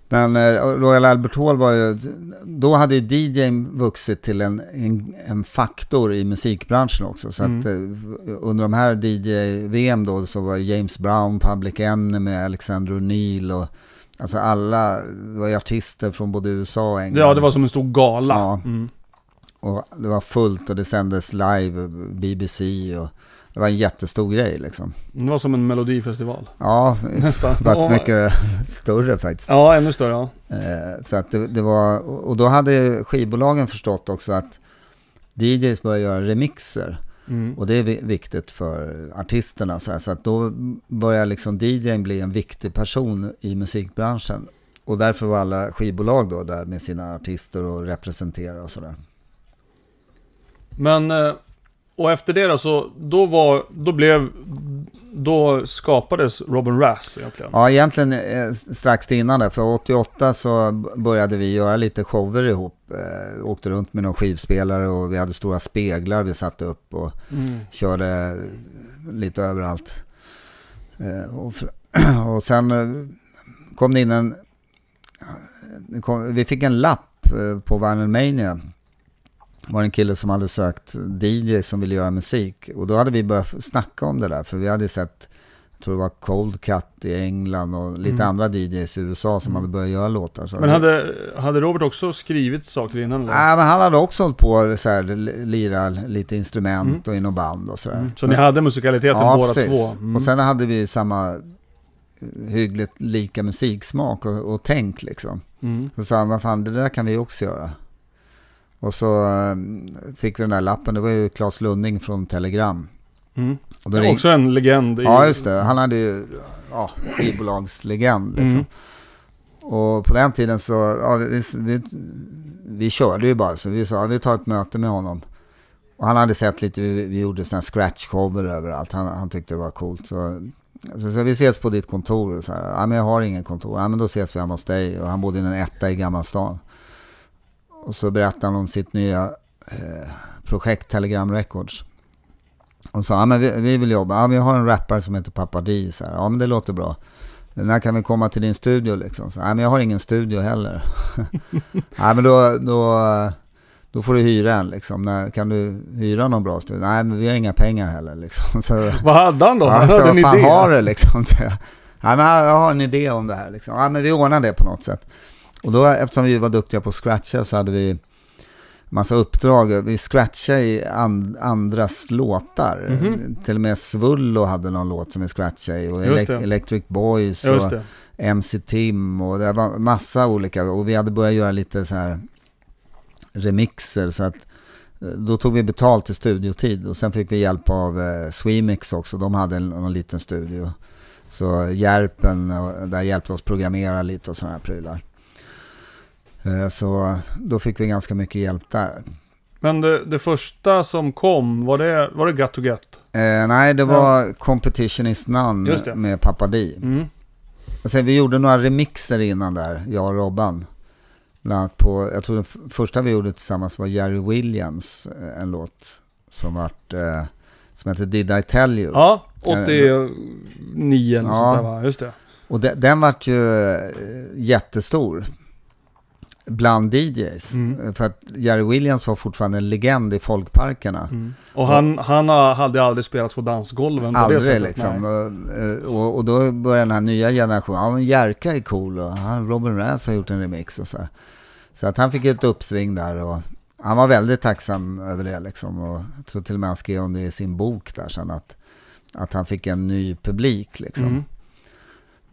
Men eh, Royal Albert Hall var ju, då hade ju DJ vuxit till en, en, en, faktor i musikbranschen också. Så mm. att eh, under de här DJ-VM då så var James Brown, Public Enemy, Alexander O'Neill och alltså alla var ju artister från både USA och England. Ja, det var som en stor gala. Ja. Mm. Och det var fullt och det sändes live, BBC och det var en jättestor grej liksom. Det var som en melodifestival. Ja, <laughs> Nästan. fast mycket <laughs> större faktiskt. Ja, ännu större ja. Eh, så att det, det, var, och då hade skivbolagen förstått också att DJs börjar göra remixer. Mm. Och det är viktigt för artisterna. Så, här, så att då börjar liksom DJn bli en viktig person i musikbranschen. Och därför var alla skivbolag då där med sina artister och representera och sådär. Men eh, och efter det då, så, då var, då blev, då skapades Robin Rass egentligen? Ja, egentligen eh, strax innan det. För 88 så började vi göra lite shower ihop. Eh, åkte runt med någon skivspelare och vi hade stora speglar vi satte upp och mm. körde lite överallt. Eh, och, <clears throat> och sen kom det in en, kom, vi fick en lapp på Vinyl Mania var en kille som hade sökt DJ som ville göra musik. Och då hade vi börjat snacka om det där. För vi hade sett, jag tror det var Cold Cut i England och lite Mm. andra DJs i USA som hade börjat göra låtar. Så Men hade, hade Robert också skrivit saker innan? Eller? Nej, men han hade också hållit på så här, li- lira lite instrument och inom band och sådär. Mm. Så ni hade musikaliteten båda två? Mm. Och sen hade vi samma eh, hyggligt lika musiksmak och, och tänk liksom. mm. Så sa han, vad fan det där kan vi också göra. Och så eh, fick vi den där lappen, det var ju Claes Lunding från Telegram. Mm. Och Det ring- också en legend. I, Ja just det, han hade ju ja, skivbolagslegend liksom. Mm. Och på den tiden så, ja, vi, vi, vi körde ju bara så vi sa, ja, vi tar ett möte med honom. Och han hade sett lite, vi, vi gjorde sådana scratch-cover överallt, han, han tyckte det var coolt. Så, så, så vi ses på ditt kontor och så här, ja men jag har ingen kontor, ja men då ses vi hemma hos dig. Och han bodde i en etta i Gamla stan. Och så berättade han om sitt nya eh, projekt Telegram Records. Och sa, ja men vi, vi vill jobba, ja jag har en rappare som heter Papa D, så här, ja men det låter bra. När kan vi komma till din studio liksom? Så, Nej men jag har ingen studio heller. <laughs> Nej men då, då, då får du hyra en liksom. När, kan du hyra någon bra studio? Nej men vi har inga pengar heller liksom. <laughs> Så, Vad hade han då? ja, Han så hade en vad fan idé. har du liksom? <laughs> Så, Nej men jag har en idé om det här liksom. Ja men vi ordnar det på något sätt. Och då eftersom vi var duktiga på att scratcha så hade vi massa uppdrag. Vi scratchade i and, andras låtar. Mhm. Till och med Svullo hade någon låt som vi scratchade i. Och det. Electric Boys. Och. MC Tim och det var massa olika och vi hade börjat göra lite så här remixer så att eh, då tog vi betalt i studiotid och sen fick vi hjälp av eh, Swemix också, de hade en, någon liten studio. Så Järpen, och där hjälpte oss programmera lite och sådana här prylar. Eh, Så då fick vi ganska mycket hjälp där. Men det, det första som kom, var det, var det Got to Get? Eh, nej, det var Competition is None med Papa D. Mm. Sen vi gjorde några remixer innan där, jag och Robban. Bland annat på, jag tror den första vi gjorde tillsammans var Jerry Williams, eh, en låt som vart, eh, som heter Did I Tell You? Ja, 89 eller Ja. sånt där va? Just det. Och de, den vart ju eh, jättestor bland DJs. Mm. För att Jerry Williams var fortfarande en legend i folkparkerna. Mm. Och han, han hade aldrig spelats på dansgolven på det Aldrig sättet. liksom. Och, och, och då började den här nya generationen, ja men Jerka är cool och han, Robin Razz har gjort en remix och så här. Så att han fick ett uppsving där och han var väldigt tacksam över det liksom. Och jag tror till och med han skrev om det i sin bok där sen att, att han fick en ny publik liksom. Mm.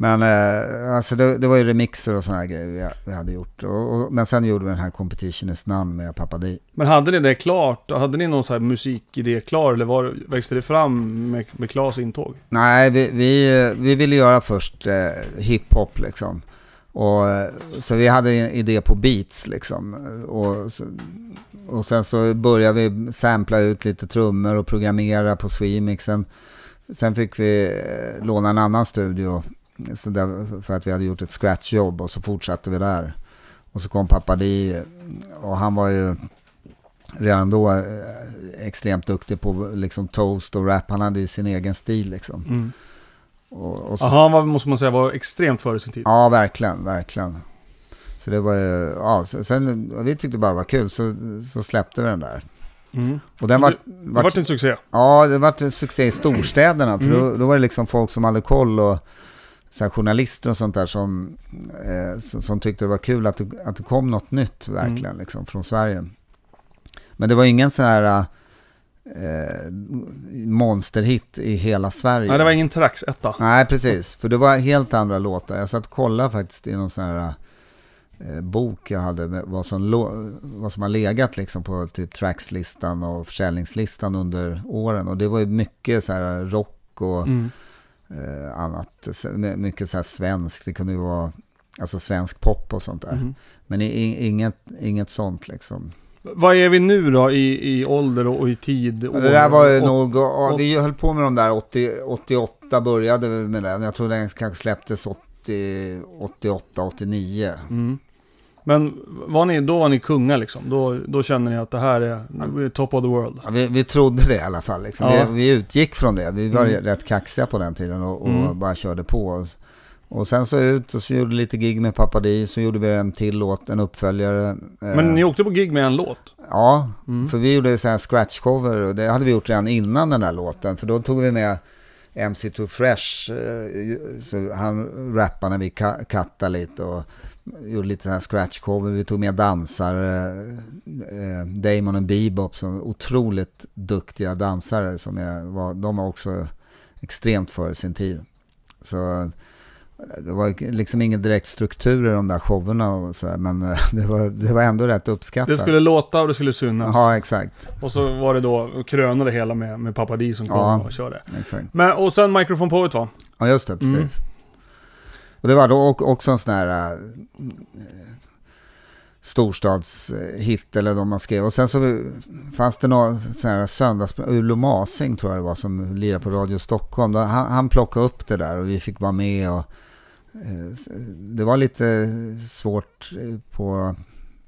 Men eh, alltså det, det var ju remixer och sådana grejer vi, vi hade gjort. Och, och, men sen gjorde vi den här Competition is None med Papa D. Men hade ni det klart? Hade ni någon så här musikidé klar? Eller var, växte det fram med, med Klas intåg? Nej, vi, vi, vi ville göra först eh, hiphop liksom. Och, eh, så vi hade en idé på beats liksom. Och, och sen så började vi sampla ut lite trummor och programmera på Swemixen. Sen fick vi eh, låna en annan studio så där, för att vi hade gjort ett scratchjobb och så fortsatte vi där. Och så kom pappa Di och han var ju redan då eh, extremt duktig på liksom toast och rap. Han hade ju sin egen stil liksom. Mm. Och, och så, Aha, han var, måste man säga, var extremt före sin tid. Ja, verkligen, verkligen. Så det var ju, ja, sen, vi tyckte bara det var kul så, så släppte vi den där. Mm. Och den Det- var, Det var vart en succé. ja, det var en succé i storstäderna, för Mm. då, då var det liksom folk som hade koll och så här, journalister och sånt där som, eh, som, som tyckte det var kul att det, att det kom något nytt verkligen Mm. liksom från Sverige. Men det var ingen sån här eh, monsterhit i hela Sverige. Nej, det var ingen Trax-etta. Nej, precis. För det var helt andra låtar. Jag satt och kollade faktiskt i någon sån här eh, bok jag hade med vad som, vad som har legat liksom på typ trackslistan och försäljningslistan under åren. Och det var ju mycket så här rock och Mm. Eh, annat. Mycket så här svenskt. Det kunde ju vara alltså svensk pop och sånt där. Mm. Men inget, inget sånt liksom. Vad är vi nu då i, i ålder och, i tid? Det där var ju och, nog, ja, vi höll på med de där 80, 88 började vi med den. Jag tror den kanske släpptes 80, 88, 89. Mm. Men var ni, då var ni kungar liksom? Då, då känner ni att det här är top of the world? Ja, vi, vi trodde det i alla fall. Liksom. Ja. Vi, vi utgick från det. Vi var Mm. rätt kaxiga på den tiden och, och Mm. bara körde på. Och sen så ut och så gjorde lite gig med Papa Di. Så gjorde vi en till låt, en uppföljare. Men Eh, ni åkte på gig med en låt? Ja, Mm. för vi gjorde så här scratch cover och det hade vi gjort redan innan den där låten. För då tog vi med MC2 Fresh, eh, så han rappade när vi kattade lite och gjorde lite sådana här scratch cover. Vi tog med dansare, eh, Damon och Bebop som otroligt duktiga dansare som är, var, de var också extremt före sin tid. Så det var liksom ingen direkt struktur i de där showerna och sådär, men eh, <laughs> det var, det var ändå rätt uppskattat. Det skulle låta och det skulle synas. Ja, exakt. Och så var det då, kröna det hela med, med Papa D som kom Ja. och körde. exakt. Men, och sen Microphone Poet va? Ja, just det, Mm. precis. Och det var då också en sån här äh, storstadshit eller vad man skrev. Och sen så fanns det någon sån här söndags... Ulo Masing tror jag det var som lirade på Radio Stockholm. Han, han plockade upp det där och vi fick vara med. Och, eh, det var lite svårt eh, på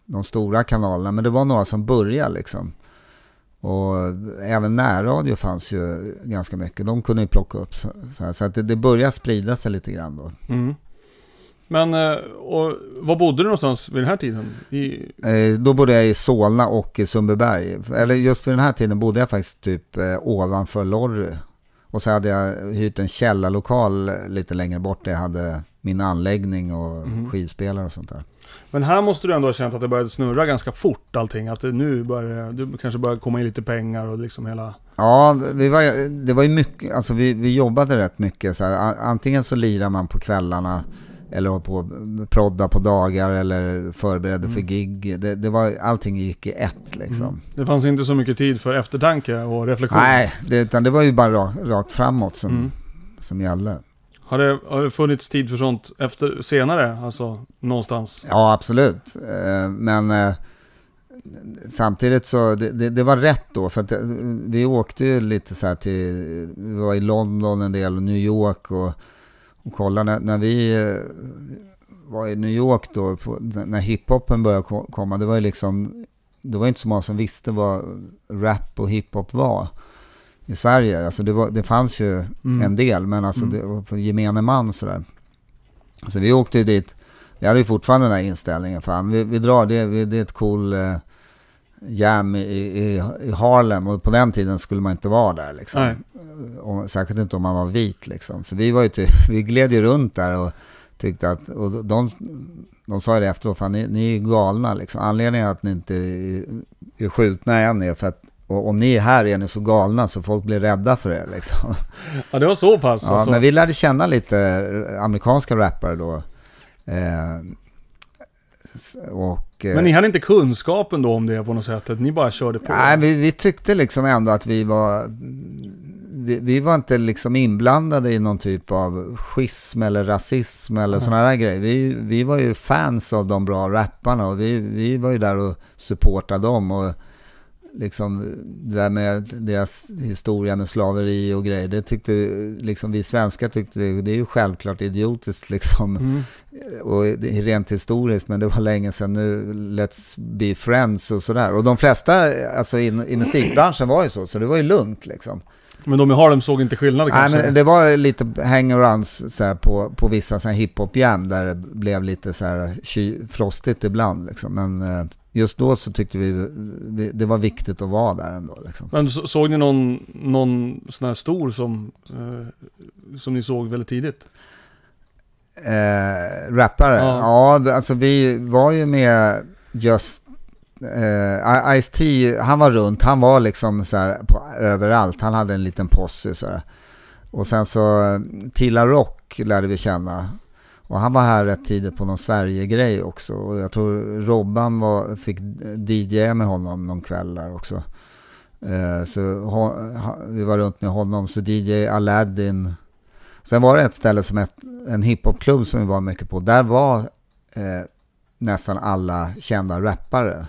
de stora kanalerna, men det var några som började liksom. Och även närradio fanns ju ganska mycket. De kunde ju plocka upp. Så, så, här, så att det, det började sprida sig lite grann då. Mm. Men, eh, och var bodde du någonstans vid den här tiden? I, Eh, då bodde jag i Solna och i Sundbyberg. Eller just vid den här tiden bodde jag faktiskt typ eh, ovanför Lorry. Och så hade jag hyrt en källarlokal lite längre bort där jag hade min anläggning och Mhm. skivspelare och sånt där. men här måste du ändå ha känt att det började snurra ganska fort allting. Att det nu börjar du kanske börjar komma in lite pengar och liksom hela... Ja, vi var, det var ju mycket, alltså vi, vi jobbade rätt mycket. Så här, antingen så lirar man på kvällarna eller höll på att prodda på dagar eller förberedde för Mm. gig. Det, det var, allting gick i ett liksom. Mm. Det fanns inte så mycket tid för eftertanke och reflektion. Nej, det, utan det var ju bara rakt, rakt framåt som, Mm. som gällde. Har, det, har det funnits tid för sånt efter, senare? Alltså någonstans? Ja, absolut. Eh, Men eh, samtidigt så, det, det, det var rätt då. För att eh, vi åkte ju lite så här till, vi var i London en del och New York och, och kollade. När, när vi eh, var i New York då, på, när hiphopen började ko- komma, det var ju liksom, det var inte så många som visste vad rap och hiphop var i Sverige. Alltså det, var, det fanns ju Mm. en del, men alltså Mm. det var för gemene man sådär. Så vi åkte ju dit, vi hade ju fortfarande den här inställningen, fan vi, vi drar, det, vi, det är ett cool eh, jam i, i, i Harlem och på den tiden skulle man inte vara där liksom. Nej. Och, särskilt inte om man var vit liksom. Så vi var ju typ, <laughs> vi gled ju runt där och tyckte att, och de, de sa det efteråt, fan ni, ni är galna liksom. Anledningen att ni inte är, skjutna än är för att och om ni är här är ni så galna så folk blir rädda för er liksom. <laughs> Ja, det var så pass Ja, alltså. men vi lärde känna lite amerikanska rappare då. Eh, och, eh, Men ni hade inte kunskapen då om det på något sätt? Att ni bara körde på? nej, vi, vi tyckte liksom ändå att vi var... Vi, vi var inte liksom inblandade i någon typ av schism eller rasism eller Nej. sådana där grejer. Vi, vi var ju fans av de bra rapparna och vi, vi var ju där och supportade dem. Och liksom det där med deras historia med slaveri och grejer, det tyckte liksom vi svenskar tyckte det är ju självklart idiotiskt liksom. Mm. Och det rent historiskt, men det var länge sedan nu. Let's be friends och sådär. Och de flesta alltså i, i musikbranschen var ju så, så det var ju lugnt liksom. Men de i Harlem såg inte skillnad Nej, kanske? men det var lite hangarounds så här, på, på vissa hiphop-jam där det blev lite så här frostigt ibland liksom. Men eh, just då så tyckte vi, det var viktigt att vara där ändå liksom. Men så- såg ni någon, någon sån här stor som, eh, som ni såg väldigt tidigt? Eh, rappare? Ja. Ja. alltså vi var ju med just eh, Ice-T, han var runt, han var liksom så här på, överallt, han hade en liten posse så här. Och sen så eh, Tilla Rock lärde vi känna. Och han var här rätt tidigt på någon Sverige-grej också. Och jag tror Robban var, fick DJ med honom någon kväll där också. Eh, så ha, vi var runt med honom, så DJ Aladdin. Sen var det ett ställe som ett, en hiphopklubb som vi var mycket på. Där var eh, nästan alla kända rappare.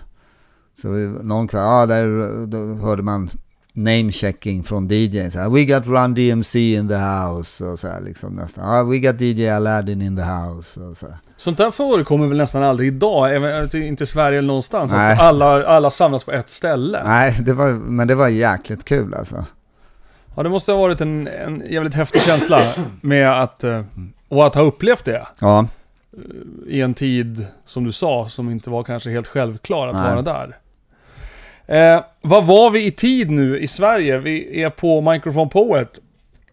Så vi, någon kväll, ja, där då hörde man namechecking från DJn. Så här, we got Run DMC in the house. Och så här, liksom nästan. Ja, we got DJ Aladdin in the house. Och så här. Sånt där förekommer väl nästan aldrig idag? Även- Inte i Sverige eller någonstans? Nej. Att alla, alla samlas på ett ställe? Nej, det var, men det var jäkligt kul alltså. Ja, det måste ha varit en, en jävligt häftig känsla med att... eh, Och att ha upplevt det. Ja, I en tid, som du sa, som inte var kanske helt självklar att Nej. vara där. Eh, vad var vi i tid nu i Sverige? Vi är på Microphone Poet.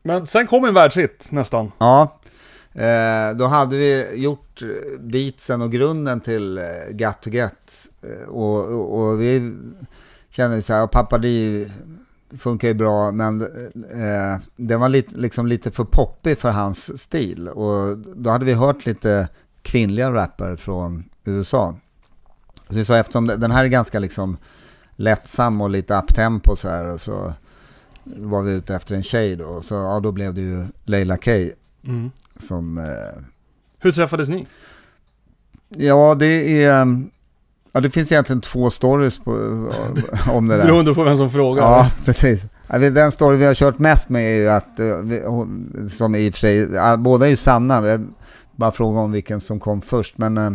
Men sen kom en världshit nästan. Ja, eh, då hade vi gjort beatsen och grunden till eh, Got to Get. Eh, och, och, och vi kände så här, pappa det funkar ju bra, men eh, den var lite, liksom lite för poppig för hans stil. Och då hade vi hört lite kvinnliga rappare från USA. Så vi sa eftersom den här är ganska liksom lättsam och lite uptempo så här, och så var vi ute efter en tjej då. Så ja, då blev det ju Leila K. Mm. Som... Eh, Hur träffades ni? ja, det är... Ja, det finns egentligen två stories på, <laughs> om det där. Beroende på vem som frågar. Ja, precis. Den story vi har kört mest med är ju att, eh, som i och för sig, båda är ju sanna. Vi bara fråga om vilken som kom först. Men eh,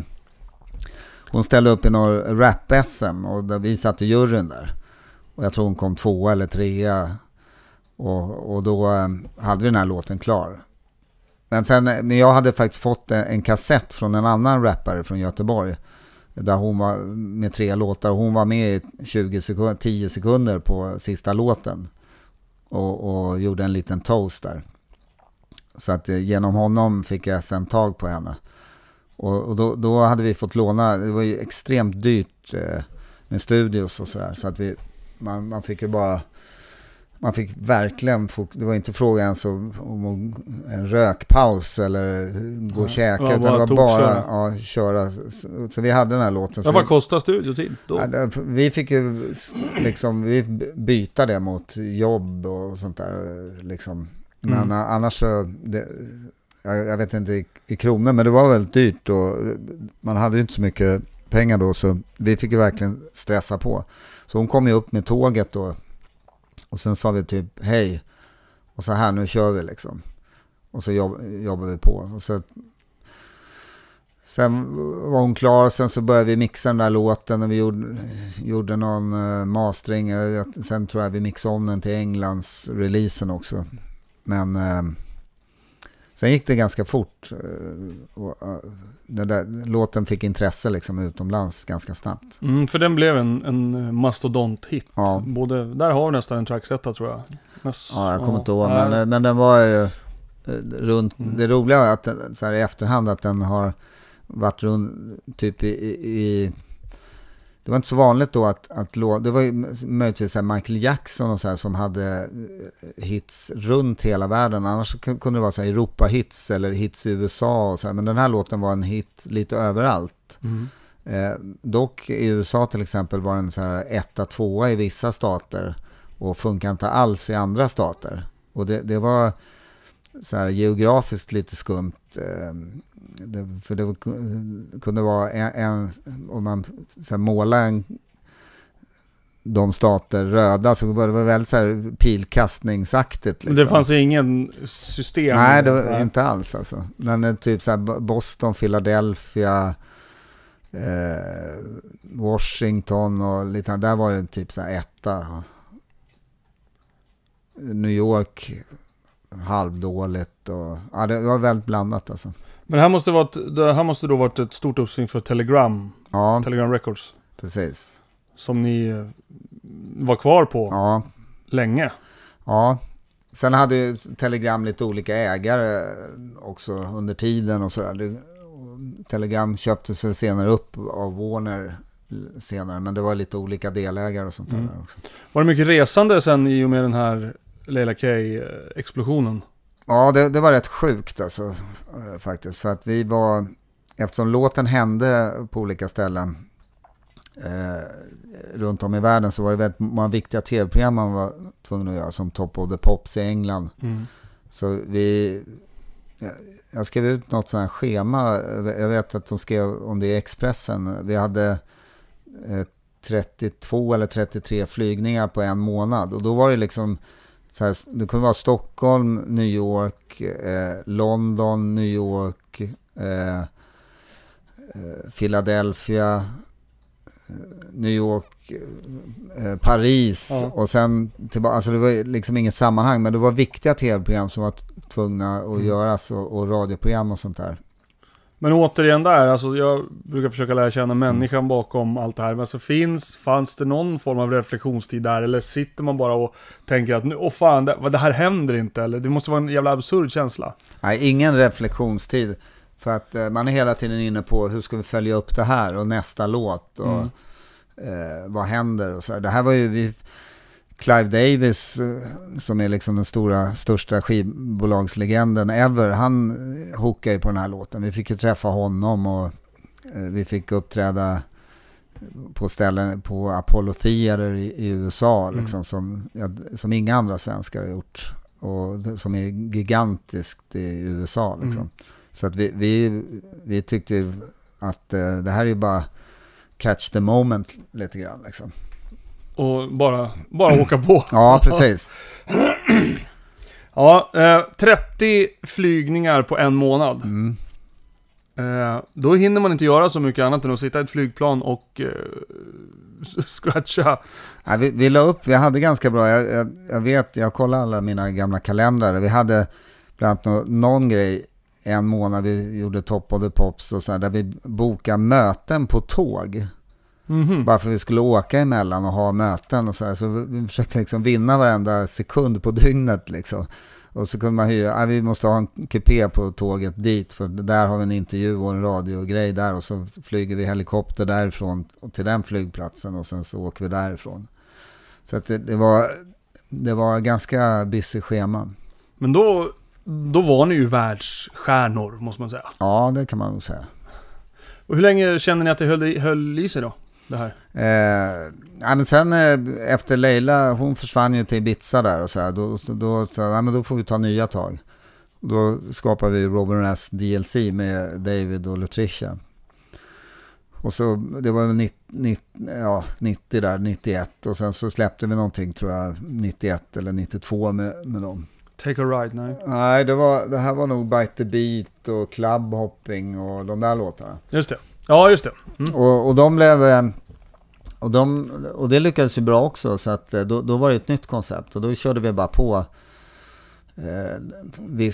hon ställde upp i någon rap-SM och där vi satt i juryn där. Och jag tror hon kom tvåa eller trea. Och, och då eh, hade vi den här låten klar. Men sen, eh, men jag hade faktiskt fått eh, en, kassett från en annan rappare från Göteborg. Där hon var med tre låtar. Och Hon var med i 20 sekunder, 10 sekunder på sista låten. Och, och gjorde en liten toast där. Så att genom honom fick jag sen tag på henne. Och, och då, då hade vi fått låna, det var ju extremt dyrt eh, med studios och sådär. Så att vi, man, man fick ju bara, man fick verkligen, det var inte fråga ens om, om en rökpaus eller gå och Ja, käka. ja, utan det var bara ja, köra. Så, så vi hade den här låten. Ja, vad kostar studiotid då? Ja, vi fick ju liksom, vi byta det mot jobb och sånt där liksom. Men Mm. annars så, det, jag, jag vet inte i, i kronor, men det var väldigt dyrt och man hade ju inte så mycket pengar då så vi fick ju verkligen stressa på. Så hon kom ju upp med tåget då och sen sa vi typ hej och så här nu kör vi liksom. Och så jobb, jobbade vi på. Och så, sen var hon klar, sen så började vi mixa den där låten och vi gjorde, gjorde någon eh, mastering. Sen tror jag vi mixade om den till Englands releasen också. Men eh, sen gick det ganska fort. eh, och, eh, den där låten fick intresse liksom utomlands ganska snabbt. Mm, för den blev en, en mastodont-hit. Ja. Både, där har vi nästan en tracksetta tror jag. Näst, Ja, jag kommer inte ihåg, men, men den var ju eh, runt, Mm. det roliga är att så här i efterhand att den har varit runt typ i, i det var inte så vanligt då att, att det var ju möjligtvis så Michael Jackson och så här som hade eh, hits runt hela världen. Annars kunde det vara så här Europa-hits eller hits i USA och så här. Men den här låten var en hit lite överallt. Mm. Eh, dock i USA till exempel var den så här etta, tvåa i vissa stater och funkar inte alls i andra stater. Och det, det var så här geografiskt lite skumt. Eh, det, för det kunde vara en, en om man så här, målar en, de stater röda så var det var väldigt så här pilkastningsaktigt. Liksom. det fanns ingen system? Nej, det var inte alls alltså. Men eh, typ så här Bo- Boston, Philadelphia, eh, Washington och lite. Där var det typ så här etta. New York halvdåligt och ja, det var väldigt blandat alltså. Men det här måste, vara ett, det här måste då varit ett stort uppsving för Telegram, Ja, Telegram Records. precis. Som ni eh, var kvar på Ja, länge. ja. Sen hade ju Telegram lite olika ägare också under tiden och sådär. Telegram köptes väl senare upp av Warner senare, men det var lite olika delägare och sånt där Mm. också. Var det mycket resande sen i och med den här Leila K-explosionen? Ja, det, det var rätt sjukt alltså eh, faktiskt. För att vi var, eftersom låten hände på olika ställen eh, runt om i världen så var det väldigt många viktiga tv-program man var tvungen att göra. Som Top of the Pops i England. Mm. Så vi, jag- skrev ut något sånt här schema. Jag vet att de skrev om det i Expressen. Vi hade eh, 32 eller 33 flygningar på en månad. Och då var det liksom, här, det kunde vara Stockholm, New York, eh, London, New York, eh, eh, Philadelphia, eh, New York, eh, Paris Ja. och sen tillbaka. Alltså det var liksom inget sammanhang, men det var viktiga tv-program som var tvungna att Mm. göras och, och radioprogram och sånt där. Men återigen där, alltså jag brukar försöka lära känna människan bakom allt det här. Men alltså finns, fanns det någon form av reflektionstid där? Eller sitter man bara och tänker att nu, åh fan, det, det här händer inte? Eller det måste vara en jävla absurd känsla. Nej, ingen reflektionstid. För att eh, man är hela tiden inne på hur ska vi följa upp det här och nästa låt och Mm. eh, vad händer och så. Det här var ju vi, Clive Davis eh, som är liksom den stora, största skivbolagslegenden ever. Han hookade ju på den här låten. Vi fick ju träffa honom och eh, vi fick uppträda på ställen på Apollo Theater i, i USA Mm. liksom, som, som inga andra svenskar har gjort. Och som är gigantiskt i USA liksom. Mm. Så att vi, vi, vi tyckte att eh, det här är ju bara catch the moment lite grann liksom. Och bara, bara åka på. Ja, precis. <clears throat> Ja, eh, 30 flygningar på en månad. Mm. Eh, då hinner man inte göra så mycket annat än att sitta i ett flygplan och eh, scratcha. Ja, vi, vi la upp, vi hade ganska bra, jag, jag, jag vet, jag kollade alla mina gamla kalendrar. Vi hade bland annat nå- någon grej en månad, vi gjorde Top of the Pops och så här, där vi bokade möten på tåg. Mhm. Bara för att vi skulle åka emellan och ha möten och så här. Så vi, försökte liksom vinna varenda sekund på dygnet liksom. Och så kunde man hyra, ja, vi måste ha en kupé på tåget dit för där har vi en intervju och en radiogrej där och så flyger vi helikopter därifrån till den flygplatsen och sen så åker vi därifrån. Så att det, det var, det var ganska busy schema. Men då, då var ni ju världsstjärnor, måste man säga. Ja, det kan man nog säga. Och hur länge känner ni att det höll i, höll i sig då? Det här? Eh, ja, men sen eh, efter Leila, hon försvann ju till Ibiza där och sådär. Då, då, så, ja, men då får vi ta nya tag. Då skapade vi Robin S DLC med David och Lutricia. Och så, det var väl 90, 90, ja, 90 där, 91. Och sen så släppte vi någonting tror jag, 91 eller 92 med, med dem. Take a ride, nej. Nej, det, var, det här var nog Bite the Beat och Club Hopping och de där låtarna. Just det. Ja, just det. Mm. Och, och de blev... eh, Och, de, och det lyckades ju bra också, så att eh, då, då var det ett nytt koncept. Och då körde vi bara på. Eh, vi,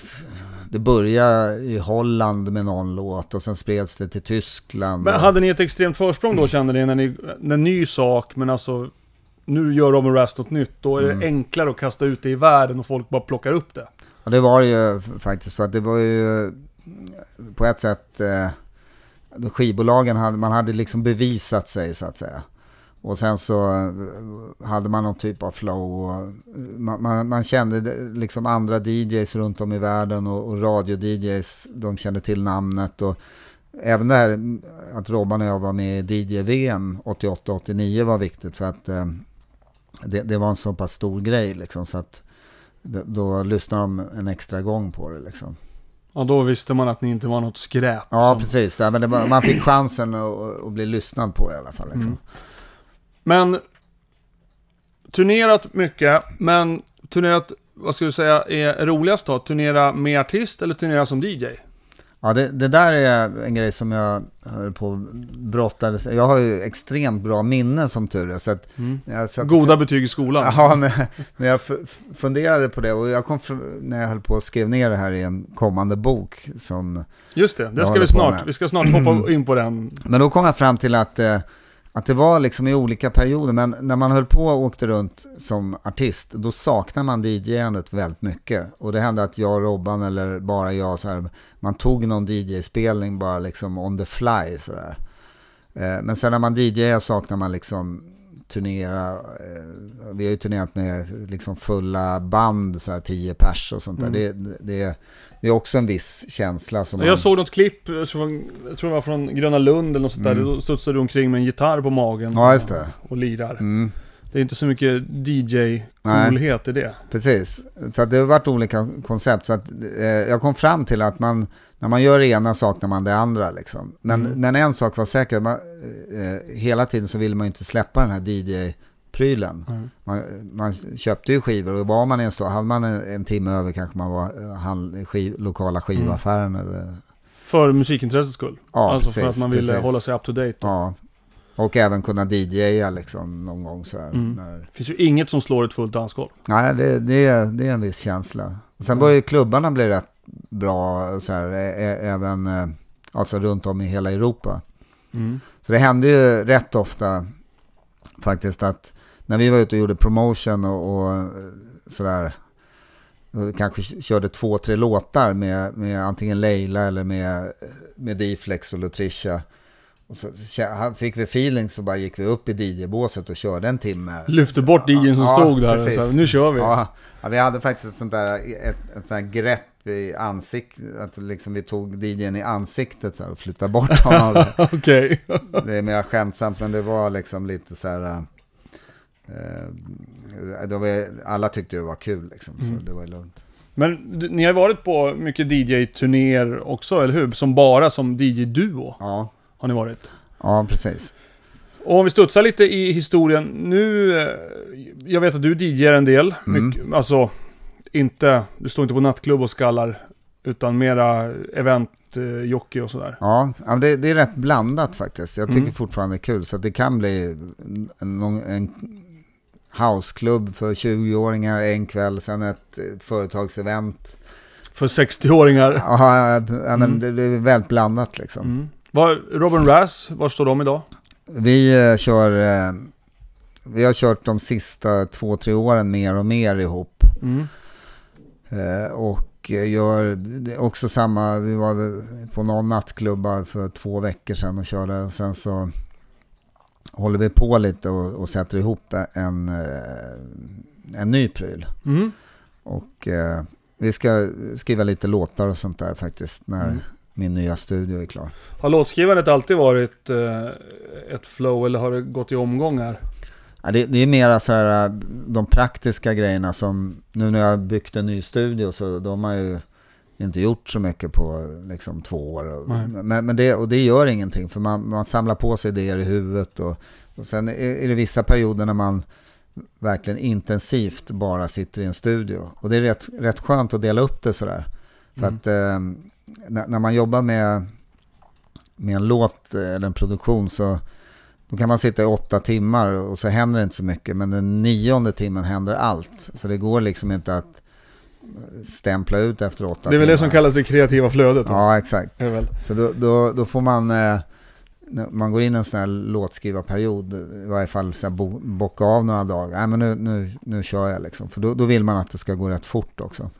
det började i Holland med någon låt och sen spreds det till Tyskland. Men hade ni ett extremt försprång då kände ni när ni... En ny sak, men alltså... Nu gör Robin Rast något nytt. Då är det Mm. enklare att kasta ut det i världen och folk bara plockar upp det. Ja, det var det ju faktiskt. För att det var ju på ett sätt... Eh, skivbolagen hade, man hade liksom bevisat sig så att säga. Och sen så eh, hade man någon typ av flow. Och eh, man, man, man kände liksom andra DJs runt om i världen och, och radio-DJs, de kände till namnet. Och även det här eh, att Robban och jag var med i DJ-VM 88-89 var viktigt för att eh, det, det var en så pass stor grej liksom. Så att då, lyssnade de en extra gång på det liksom. Ja, då visste man att ni inte var något skräp. Ja, som- precis. Ja, men var, man fick chansen att, att bli lyssnad på i alla fall. Liksom. Mm. Men... Turnerat mycket, men turnerat, vad ska du säga, är roligast då? Turnera med artist eller turnera som DJ? Ja, det, det där är en grej som jag höll på brottades. Jag har ju extremt bra minne som tur är. Så att, jag satt- Goda betyg i skolan. Ja, men, men jag funderade på det och jag kom när jag höll på att skriva ner det här i en kommande bok som Just det, det ska vi snart. med. Vi ska snart hoppa <clears throat> in på den. Men då kom jag fram till att, eh, att det var liksom i olika perioder. Men när man höll på och åkte runt som artist, då saknar man DJ-andet väldigt mycket. Och det hände att jag och Robban, eller bara jag, så här, man tog någon DJ-spelning bara liksom on the fly sådär. där. men sen när man DJar saknar man liksom turnera. Eh, vi har ju turnerat med liksom fulla band, så här 10 pers och sånt där. Mm. Det, det, det är också en viss känsla som man... Jag såg något klipp, jag tror det var från Gröna Lund eller något sånt där. Mm. Då studsade du omkring med en gitarr på magen. Ja, just det. Och lirar. Mm. Det är inte så mycket DJ-coolhet i det. Precis, så det har varit olika koncept. Så att, eh, jag kom fram till att man, när man gör det ena saknar man det andra. Liksom. Men, Mm. men en sak var säker, man, eh, hela tiden så ville man ju inte släppa den här DJ-prylen. Mm. Man, man köpte ju skivor och var man en stå, hade man en, en timme över kanske man var eh, hand, skiv, lokala skivaffären. Eller, För musikintressets skull. Ja, alltså för precis, att man ville precis. hålla sig up to date. ja. Och även kunna DJa liksom någon gång så här. Mm. När, Det finns ju inget som slår ett fullt dansgolv. Nej, det, det, är, det är en viss känsla. Och sen börjar ju klubbarna bli rätt bra, så här, även alltså runt om i hela Europa. Mm. Så det hände ju rätt ofta faktiskt att när vi var ute och gjorde promotion och, och sådär, och kanske körde två, tre låtar med, med antingen Leila eller med, med Diflex och Lutricia. Så kä- fick vi feeling så bara gick vi upp i DJ-båset och körde en timme. Lyfte bort DJn som Ja, stod där och sa, nu kör vi. Ja, ja, vi hade faktiskt ett sånt där, ett, ett sånt grepp i ansiktet, att liksom vi tog DJn i ansiktet så här och flyttade bort <laughs> honom. Okej. Det är mer skämtsamt, men det var liksom lite så här... Eh, det var, alla tyckte det var kul liksom, Mm. så det var lugnt. Men ni har varit på mycket DJ-turnéer också, eller hur? Som bara som DJ-duo Ja, har ni varit. ja precis. Och om vi studsar lite i historien. Nu, eh, jag vet att du DJar en del. Mm. Mycket, alltså, inte, du står inte på nattklubb och skallar. Utan mera event, eh, jockey och sådär. Ja, det, det är rätt blandat faktiskt. Jag tycker Mm. fortfarande det är kul, så att det kan bli en, en, houseklubb för 20-åringar en kväll, sen ett eh, företagsevent. För 60-åringar. Ja, ja, men Mm. det, det är väldigt blandat liksom. Mm. Var, Robin Razz, var står de idag? Vi eh, kör, eh, vi har kört de sista två, tre åren mer och mer ihop. Mm. Eh, och gör det är också samma, vi var på någon nattklubb för två veckor sedan och körde. Och sen så håller vi på lite och, och sätter ihop en, eh, en ny pryl. Mm. Och eh, vi ska skriva lite låtar och sånt där faktiskt när Mm. Min nya studio är klar. Har låtskrivandet alltid varit eh, ett flow eller har det gått i omgångar? Ja, det, det är mera så här äh, de praktiska grejerna som nu när jag har byggt en ny studio så de har ju inte gjort så mycket på liksom två år. Nej. Men, men det, och det gör ingenting för man, man samlar på sig idéer i huvudet och, och sen är, är det vissa perioder när man verkligen intensivt bara sitter i en studio. Och det är rätt, rätt skönt att dela upp det sådär. För Mm. att eh, när, när man jobbar med, med en låt eh, eller en produktion så då kan man sitta i åtta timmar och så händer det inte så mycket. Men den nionde timmen händer allt. Så det går liksom inte att stämpla ut efter åtta timmar. Det är väl det som kallas det kreativa flödet? va? Ja, exakt. Så då, då, då får man, eh, man går in i en sån här låtskrivarperiod, i varje fall så här bo, bocka av några dagar. Nej men nu, nu, nu kör jag liksom. För då, då vill man att det ska gå rätt fort också.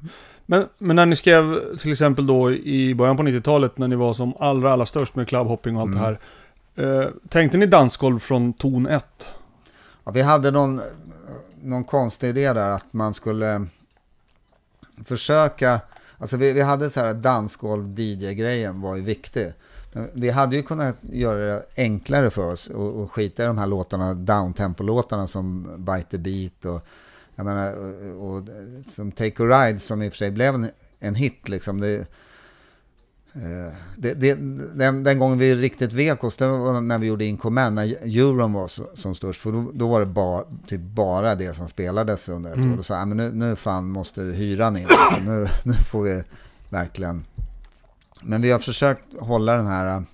Men, men när ni skrev till exempel då i början på 90-talet när ni var som allra, allra störst med clubhopping och allt Mm. det här. Eh, tänkte ni dansgolv från ton 1? Ja, vi hade någon, någon konstig idé där att man skulle försöka, alltså vi, vi hade så här dansgolv DJ-grejen var ju viktig. Vi hade ju kunnat göra det enklare för oss och, och skita i de här låtarna, downtempo-låtarna som Bite the Beat och, jag menar, och, och som Take a Ride som i och för sig blev en, en hit liksom. Det, eh, det, det, den, den gången vi riktigt vek oss, det var när vi gjorde Incommand, när euron var så, som störst. För då, då var det bara, typ bara det som spelades under ett Mm. år. Då sa jag, men nu, nu fan måste hyran in. Alltså, nu, nu får vi verkligen... Men vi har försökt hålla den här,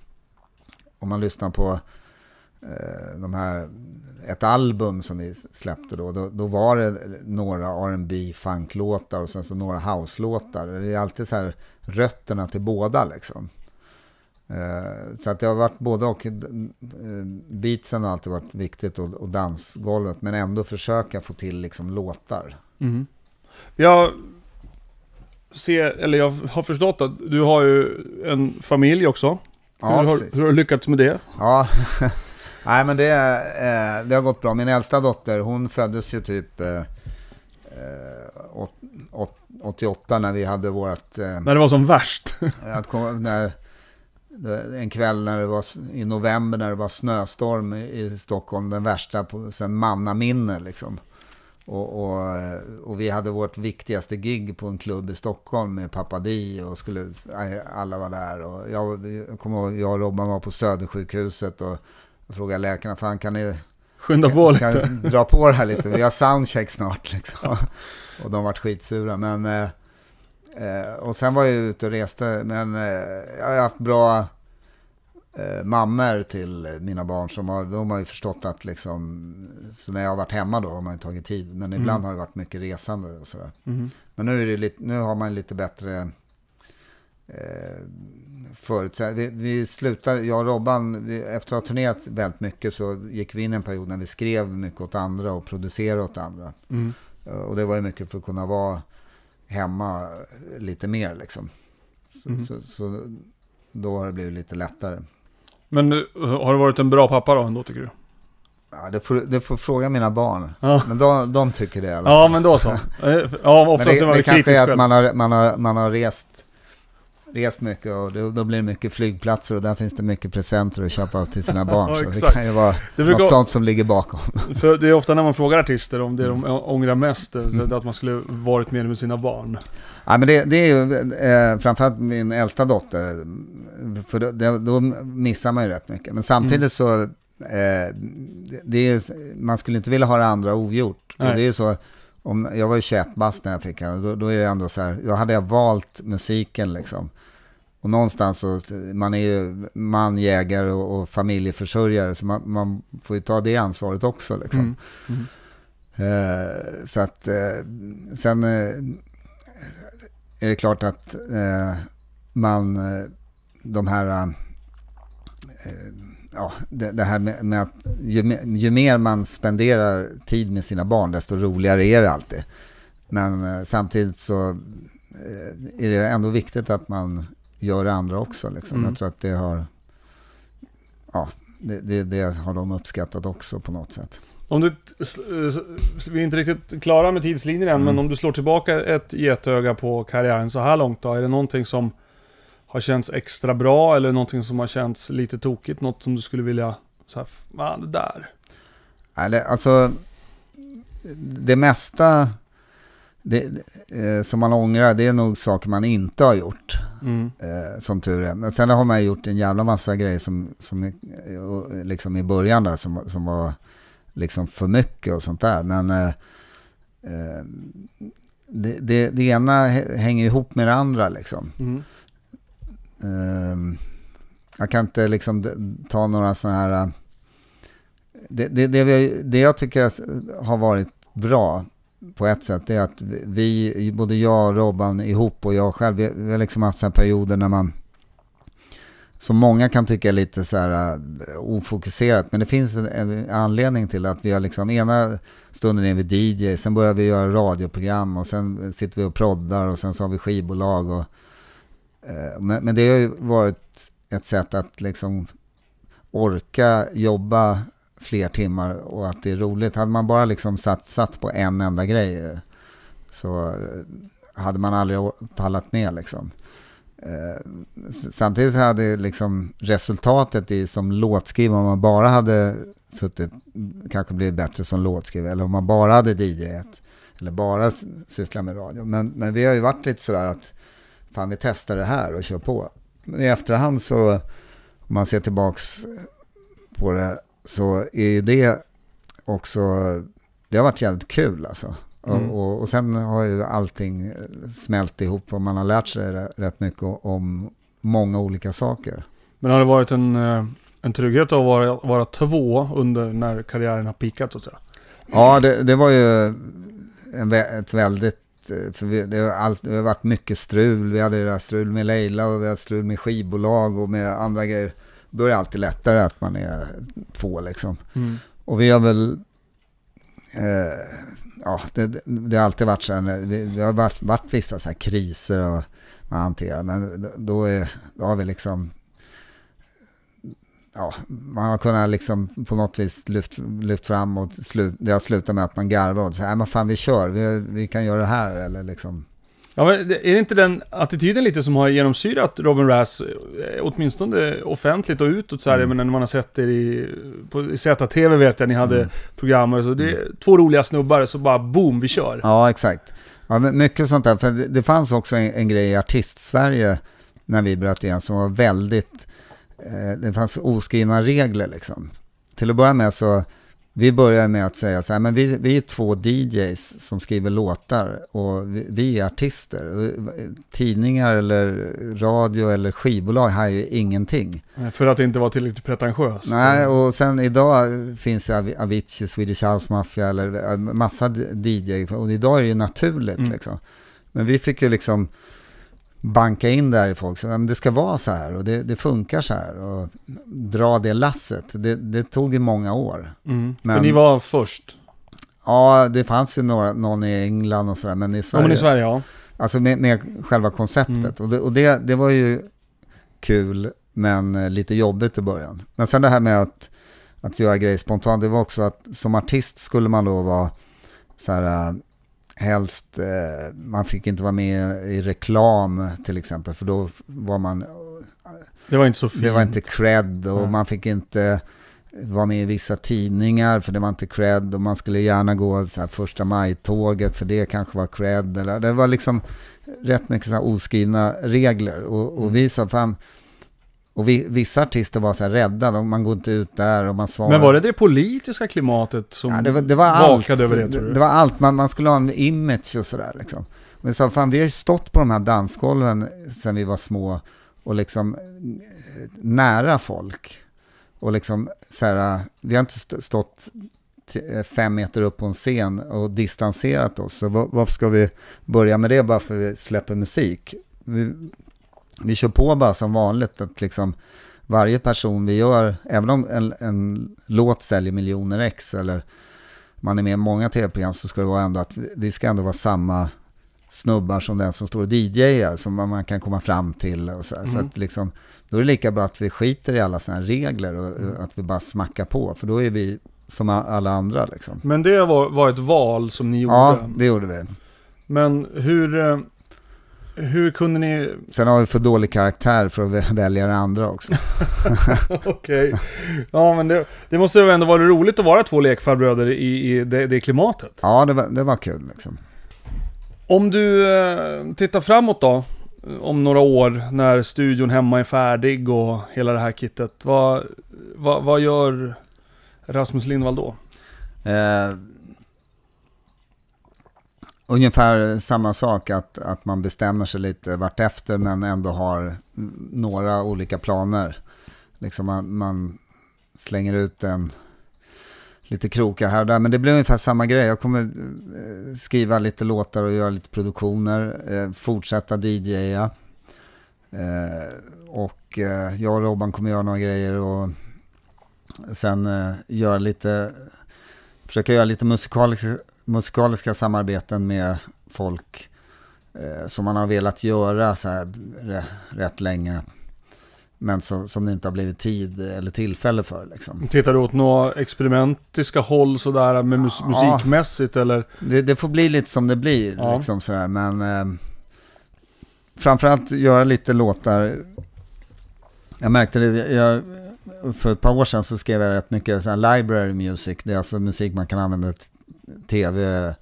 om man lyssnar på eh, de här, ett album som vi släppte då, då, då var det några R&B funklåtar och sen så några house-låtar. Det är alltid så här rötterna till båda liksom. Eh, så att det har varit både och. eh, Beatsen har alltid varit viktigt och, och dansgolvet, men ändå försöka få till liksom låtar. Mm. Jag ser, eller jag har förstått att du har ju en familj också. Ja, hur, har, hur har du lyckats med det? Ja, <laughs> nej men det, eh, det har gått bra. Min äldsta dotter, hon föddes ju typ eh, eh, åt, åt, 88 när vi hade vårt... Eh, När det var som värst? <laughs> komma, när, en kväll när det var i november när det var snöstorm i, Stockholm, den värsta på, sen mannaminne liksom. Och, och, eh, och vi hade vårt viktigaste gig på en klubb i Stockholm med Pappa Di och skulle, alla var där. Och jag, jag kommer ihåg, jag och Robban var på Södersjukhuset och jag frågade läkarna, fan kan ni Skynda på kan, lite. kan dra på det här lite, vi har soundcheck snart liksom. <laughs> Och de vart skitsura. Men, eh, eh, och sen var jag ute och reste, men eh, jag har haft bra eh, mammor till mina barn som har, de har ju förstått att liksom, så när jag har varit hemma då har man ju tagit tid. Men ibland Mm. har det varit mycket resande och sådär. Mhm. Men nu, är det lite, nu har man lite bättre eh, förut. Vi, vi slutade, jag och Robban, vi, efter att ha turnerat väldigt mycket så gick vi in en period när vi skrev mycket åt andra och producerade åt andra. Mm. Och det var ju mycket för att kunna vara hemma lite mer liksom. Så, Mm. så, så då har det blivit lite lättare. Men eh, har du varit en bra pappa då ändå tycker du? Ja, det, får, det får fråga mina barn. Ja. Men de, de tycker det fall. Ja, men då så. <laughs> Eh, Ja, Men oftast det, är man det kanske är att man har, man har, man har rest, rest mycket och då, då blir det mycket flygplatser och där finns det mycket presenter att köpa till sina <laughs> barn. Ja, så det kan ju vara Det något sånt som ligger bakom. för det är ofta när man frågar artister om det de Mm. ångrar mest, det är att man skulle varit med med sina barn. Ja, men det, det är ju eh, framförallt min äldsta dotter, för då, då, då missar man ju rätt mycket. Men samtidigt så, eh, det- är, man skulle inte vilja ha det andra ogjort. Det är ju så, om, jag var ju 21 bast när jag fick henne, då, då är det ändå så här, jag hade jag valt musiken liksom. Och någonstans så, man är ju man, jägare och, och familjeförsörjare, så man, man får ju ta det ansvaret också liksom. Mm. Mm. Eh, så att eh, sen eh, är det klart att eh, man, eh, de här, eh, ja, det, det här med, med att ju, ju mer man spenderar tid med sina barn, desto roligare är det alltid. Men eh, samtidigt så eh, är det ändå viktigt att man gör det andra också. Liksom. Mm. Jag tror att det har, ja, det, det, det har de uppskattat också på något sätt. Om du, eh, vi är inte riktigt klara med tidslinjen än, Mm. men om du slår tillbaka ett getöga på karriären så här långt då, är det någonting som har känts extra bra eller någonting som har känts lite tokigt? Något som du skulle vilja, så här, fan det där. Alltså, det mesta det, eh, som man ångrar, det är nog saker man inte har gjort, Mm. eh, som tur är. Men sen har man gjort en jävla massa grejer som, som liksom i början där, som, som var liksom för mycket och sånt där. Men eh, eh, det, det, det ena hä- hänger ihop med det andra liksom. Mm eh, jag kan inte liksom ta några sådana här... Äh, det, det, det, vi, det jag tycker har varit bra på ett sätt är att vi, både jag och Robban ihop och jag själv, vi, vi har liksom haft sådana perioder när man som många kan tycka är lite så här äh, ofokuserat, men det finns en, anledning till att vi har liksom ena stunden är vi DJ, sen börjar vi göra radioprogram och sen sitter vi och proddar och sen så har vi skivbolag och Eh, men, men det har ju varit ett sätt att liksom orka jobba fler timmar och att det är roligt. Hade man bara liksom satsat på en enda grej eh, så eh, hade man aldrig pallat med liksom. Samtidigt hade liksom resultatet i, som låtskrivare, om man bara hade suttit, kanske blivit bättre som låtskrivare, eller om man bara hade DJat, eller bara sysslat med radio. Men, men vi har ju varit lite sådär att fan vi testar det här och kör på. Men i efterhand så, om man ser tillbaks på det, så är ju det också, det har varit jävligt kul alltså. Mm. Och, och, och sen har ju allting smält ihop och man har lärt sig rä- rätt mycket om många olika saker. Men har det varit en, eh, en trygghet att vara, vara två under när karriären har pikat så att säga? Ja, det, det var ju en, ett väldigt, för vi, det, har allt, det har varit mycket strul. Vi hade det där strul med Leila och vi hade strul med skivbolag och med andra grejer. Då är det alltid lättare att man är två liksom. Mm. Och vi har väl, eh, ja, det, det, har alltid varit så här, det har varit, varit vissa så kriser och man hanterar, men då, är, då har vi liksom, ja, man har kunnat liksom på något vis lyft, lyft fram och slut, det har slutat med att man garvar och säger, nej men fan vi kör, vi, vi kan göra det här eller liksom. Ja, är det inte den attityden lite som har genomsyrat Robin Rass, eh, åtminstone offentligt och utåt så här, Mm. men när man har sett er i, på, i ZTV vet jag, ni hade Mm. program och så. Det är två roliga snubbar, så bara boom, vi kör. Ja, exakt. Ja, mycket sånt där. För det, det fanns också en, en grej i artist-Sverige när vi bröt igen som var väldigt... Eh, det fanns oskrivna regler liksom. Till att börja med så, vi började med att säga så här, men vi, vi är två DJs som skriver låtar och vi, vi är artister. Eh, Tidningar eller radio eller skivbolag har ju ingenting. För att det inte var tillräckligt pretentiöst. Nej, och sen idag finns det Avi- Avicii, Swedish House Mafia eller eh, massa d- DJ och idag är det ju naturligt Mm. liksom. Men vi fick ju liksom, banka in där i folk. Så, men det ska vara så här och det, det funkar så här. Och dra det lasset. Det, det tog ju många år. Mm. Men- För ni var först? Ja, det fanns ju några, någon i England och sådär, men i Ja, Sverige. men i Sverige ja. Alltså med, med själva konceptet. Mm. Och, det, och det, det var ju kul, men eh, lite jobbigt i början. Men sen det här med att, att göra grejer spontant, det var också att som artist skulle man då vara så här, eh, helst, eh, man fick inte vara med i reklam till exempel, för då var man, Det var inte så fint. det var inte cred och Nej. man fick inte vara med i vissa tidningar för det var inte cred och man skulle gärna gå så här första maj-tåget för det kanske var cred. Eller, det var liksom rätt mycket så oskrivna regler och, Mm. och vi sa fan, och vi, vissa artister var så här rädda, de- man går inte ut där och man svarar. Men var det det politiska klimatet som Ja, det var, det var allt. över det det, det var allt, man, man skulle ha en image och sådär liksom. Men sa, fan vi har ju stått på de här dansgolven sedan vi var små och liksom eh, nära folk. Och liksom så här, vi har inte st- stått eh, fem meter upp på en scen och distanserat oss. Så var- varför ska vi börja med det bara för att vi släpper musik? Vi, vi kör på bara som vanligt, att liksom varje person vi gör, även om en, en låt säljer miljoner ex eller man är med i många tv-program så ska det vara ändå att vi, ska ändå vara samma snubbar som den som står och DJar som man, kan komma fram till och så, här. så Mm. att liksom då är det lika bra att vi skiter i alla sådana här regler och Mm. att vi bara smackar på för då är vi som alla andra liksom. Men det var, var ett val som ni gjorde. Ja, det gjorde vi. Men hur, eh, hur kunde ni... Sen har vi för dålig karaktär för att vä- välja det andra också. <laughs> Okej. Ja, men det, det måste ju ändå vara roligt att vara två lekfarbröder i, i det, det klimatet. Ja, det var, det var kul liksom. Om du eh, tittar framåt då, om några år när studion hemma är färdig och hela det här kittet. Vad, vad, vad gör Rasmus Lindvall då? Eh, ungefär samma sak, att, att man bestämmer sig lite vartefter men ändå har några olika planer. Liksom man, man slänger ut en lite krokar här och där, men det blir ungefär samma grej. Jag kommer eh, skriva lite låtar och göra lite produktioner, eh, fortsätta DJa. Eh, och eh, jag och Robban kommer göra några grejer och sen eh, göra lite försöka göra lite musikaliska, musikaliska samarbeten med folk eh, som man har velat göra så här rätt länge. Men som, som det inte har blivit tid eller tillfälle för. Liksom. Tittar du åt några experimentiska håll sådär med mus- Ja. musikmässigt eller? Det, det får bli lite som det blir. Ja. Liksom sådär. Men eh, framförallt göra lite låtar. Jag märkte det, jag, för ett par år sedan så skrev jag rätt mycket så library music. Det är alltså musik man kan använda tv,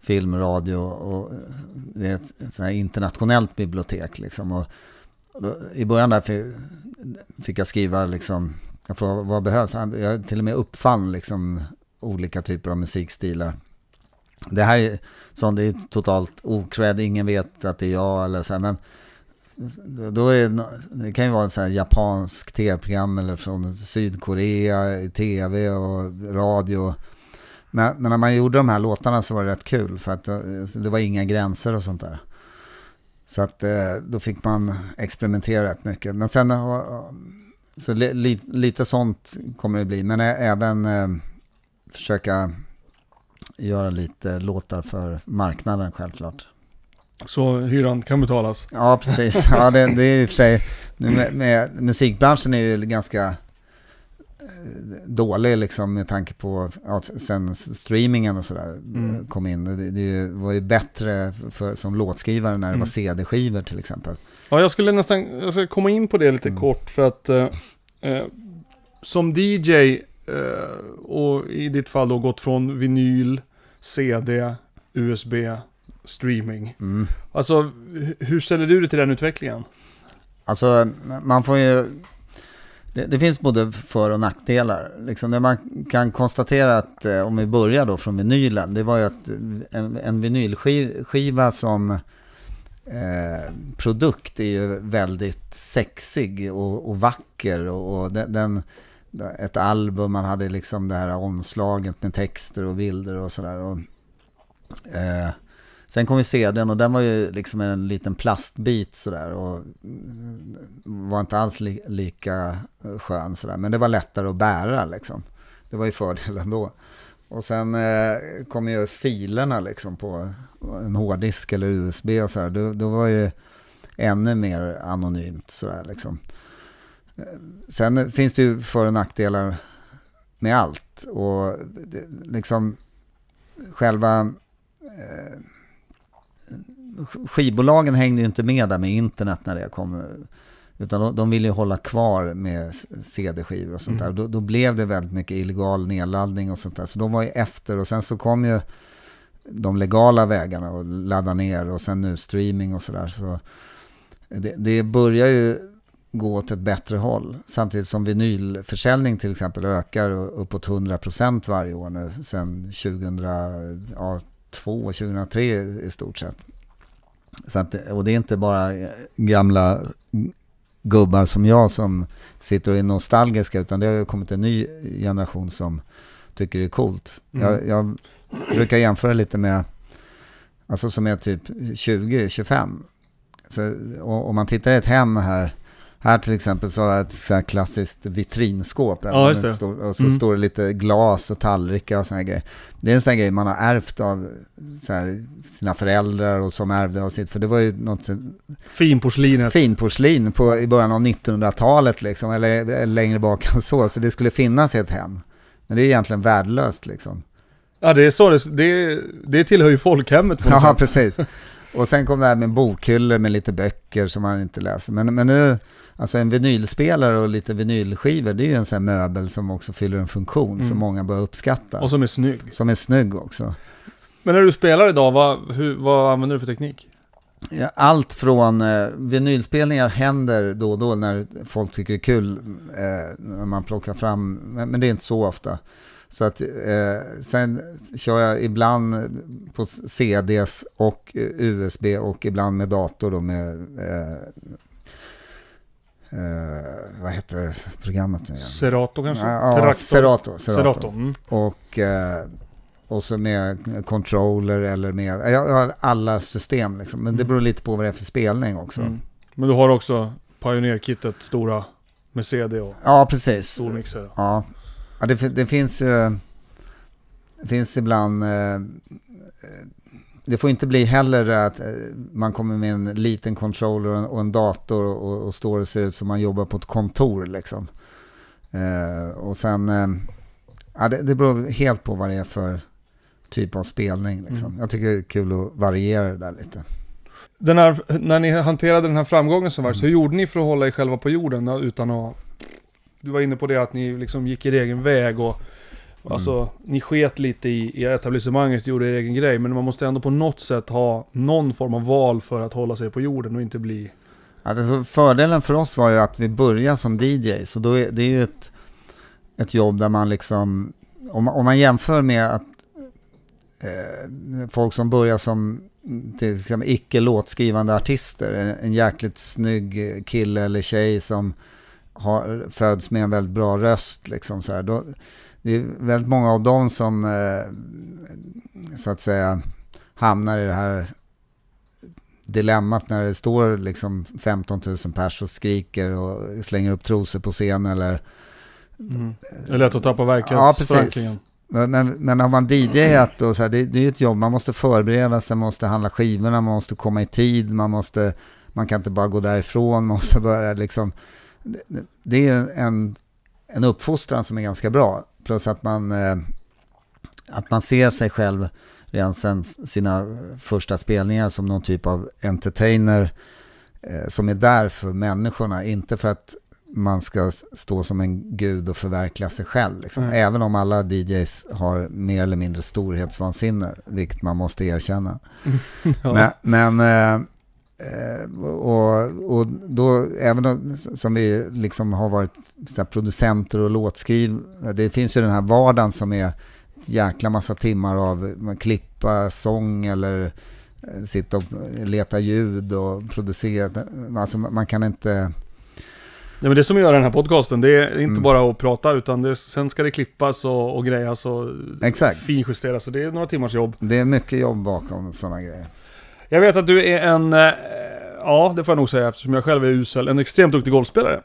film, radio och det är ett, ett här internationellt bibliotek. Liksom. Och, och då, I början där fick, fick jag skriva liksom, jag frågade vad behövs? Jag till och med uppfann liksom olika typer av musikstilar. Det här är sånt, det är totalt okred, ingen vet att det är jag eller så här, men då är det, det kan ju vara en här japansk tv-program eller från Sydkorea tv och radio. Men, men när man gjorde de här låtarna så var det rätt kul för att eh, det var inga gränser och sånt där. Så att eh, då fick man experimentera rätt mycket. Men sen, eh, så li, li, lite sånt kommer det bli. Men även försöka göra lite låtar för marknaden självklart. Så hyran kan betalas. Ja, precis. Ja, det, det är i och för sig, nu med, med, musikbranschen är ju ganska dålig liksom med tanke på ja, sen streamingen och sådär Mm. kom in. Det, det var ju bättre för, som låtskrivare när det Mm. var CD-skivor till exempel. Ja, jag skulle nästan jag ska komma in på det lite Mm. kort för att eh, eh, som DJ eh, och i ditt fall då gått från vinyl, CD, USB, streaming. Mm. Alltså, hu- hur ställer du dig till den utvecklingen? Alltså, man får ju... Det, det finns både för och nackdelar. Liksom det man kan konstatera att, eh, om vi börjar då från vinylen, det var ju att en, en vinylskiva som eh, produkt är ju väldigt sexig och, och vacker. Och, och den, den, ett album, man hade liksom det här omslaget med texter och bilder och sådär. Eh, Sen kom ju CDn och den var ju liksom en liten plastbit sådär och var inte alls li lika eh, skön sådär. Men det var lättare att bära liksom. Det var ju fördelen då. Och sen eh, kom ju filerna liksom på en hårddisk eller USB och sådär. Då, då var ju ännu mer anonymt sådär liksom. Eh, sen finns det ju för och nackdelar med allt. Och det, liksom själva eh, skivbolagen hängde ju inte med där med internet när det kom. Utan de, de ville ju hålla kvar med CD-skivor och sånt mm. där. Då, då, blev det väldigt mycket illegal nedladdning och sånt där. Så de var ju efter och sen så kom ju de legala vägarna och ladda ner och sen nu streaming och sådär. Så det, det börjar ju gå åt ett bättre håll. Samtidigt som vinylförsäljning till exempel ökar uppåt 100% varje år nu sen 2002, 2003 i stort sett. Så att, och det är inte bara gamla gubbar som jag som sitter och är nostalgiska utan det har kommit en ny generation som tycker det är coolt. Mm. Jag, jag brukar jämföra lite med, alltså som är typ 20-25. Så om man tittar i ett hem här här till exempel så har jag ett så klassiskt vitrinskåp. Ja, det. Stor, och så mm. står det lite glas och tallrikar och såna grejer. Det är en sån grej man har ärvt av här, sina föräldrar och som ärvde av sitt, för det var ju något... Finporslinet. Finporslin på, i början av 1900-talet liksom, eller, eller längre bak än så. Så det skulle finnas i ett hem. Men det är egentligen värdelöst liksom. Ja, det är så. Det, det, det tillhör ju folkhemmet. Ja, precis. Och sen kom det här med bokhyllor med lite böcker som man inte läser. Men, men nu, alltså en vinylspelare och lite vinylskivor, det är ju en sån här möbel som också fyller en funktion mm. som många börjar uppskatta. Och som är snygg. Som är snygg också. Men när du spelar idag, vad, hur, vad använder du för teknik? Ja, allt från eh, vinylspelningar händer då och då när folk tycker det är kul eh, när man plockar fram, men, men det är inte så ofta. Så att, eh, sen kör jag ibland på CDs och USB och ibland med dator då med eh, eh, vad heter programmet nu igen? Serato kanske? Ja, Serato. Serato. Serato. Mm. Och, eh, och så med controller eller med, jag har alla system liksom. Men det mm. beror lite på vad det är för spelning också. Mm. Men du har också Pioneer-kittet stora med CD och ja, precis. stor mixer? Ja, Ja, det, det finns ju... Det finns ibland... Eh, det får inte bli heller att eh, man kommer med en liten controller och en dator och, och står och ser ut som man jobbar på ett kontor liksom. Eh, och sen... Ja, det, det beror helt på vad det är för typ av spelning. Liksom. Mm. Jag tycker det är kul att variera det där lite. Den här, när ni hanterade den här framgången som var, mm. hur gjorde ni för att hålla er själva på jorden utan att du var inne på det att ni liksom gick er egen väg och mm. Alltså, ni sket lite i, i etablissemanget, gjorde er egen grej, men man måste ändå på något sätt ha någon form av val för att hålla sig på jorden och inte bli... Alltså, fördelen för oss var ju att vi började som DJ, så då är, det är ju ett, ett jobb där man liksom, om, man, om man jämför med att eh, folk som börjar som till exempel icke låtskrivande artister, en, en jäkligt snygg kille eller tjej som har, föds med en väldigt bra röst. Liksom, så här. Då, det är väldigt många av dem som eh, så att säga hamnar i det här dilemmat när det står liksom 15 000 pers och skriker och slänger upp trosor på scen eller... Mm. Det är lätt att tappa verklighetsförankringen. Ja, men, men har man DJat och så här, det, det är ju ett jobb, man måste förbereda sig, man måste handla skivorna, man måste komma i tid, man måste, man kan inte bara gå därifrån, man måste börja liksom det är en, en uppfostran som är ganska bra. Plus att man, eh, att man ser sig själv redan sen sina första spelningar som någon typ av entertainer eh, som är där för människorna, inte för att man ska stå som en gud och förverkliga sig själv. Liksom. Mm. Även om alla DJs har mer eller mindre storhetsvansinne, vilket man måste erkänna. <laughs> ja. Men, men Eh, och, och då, även då, som vi liksom har varit så producenter och låtskriv, det finns ju den här vardagen som är jäkla massa timmar av klippa sång eller eh, sitta och leta ljud och producera. Alltså man kan inte... Ja, men det som gör den här podcasten, det är inte Mm. bara att prata utan det, sen ska det klippas och, och grejas och Exakt. finjusteras. Så det är några timmars jobb. Det är mycket jobb bakom sådana grejer. Jag vet att du är en, eh, ja det får jag nog säga eftersom jag själv är usel, en extremt duktig golfspelare.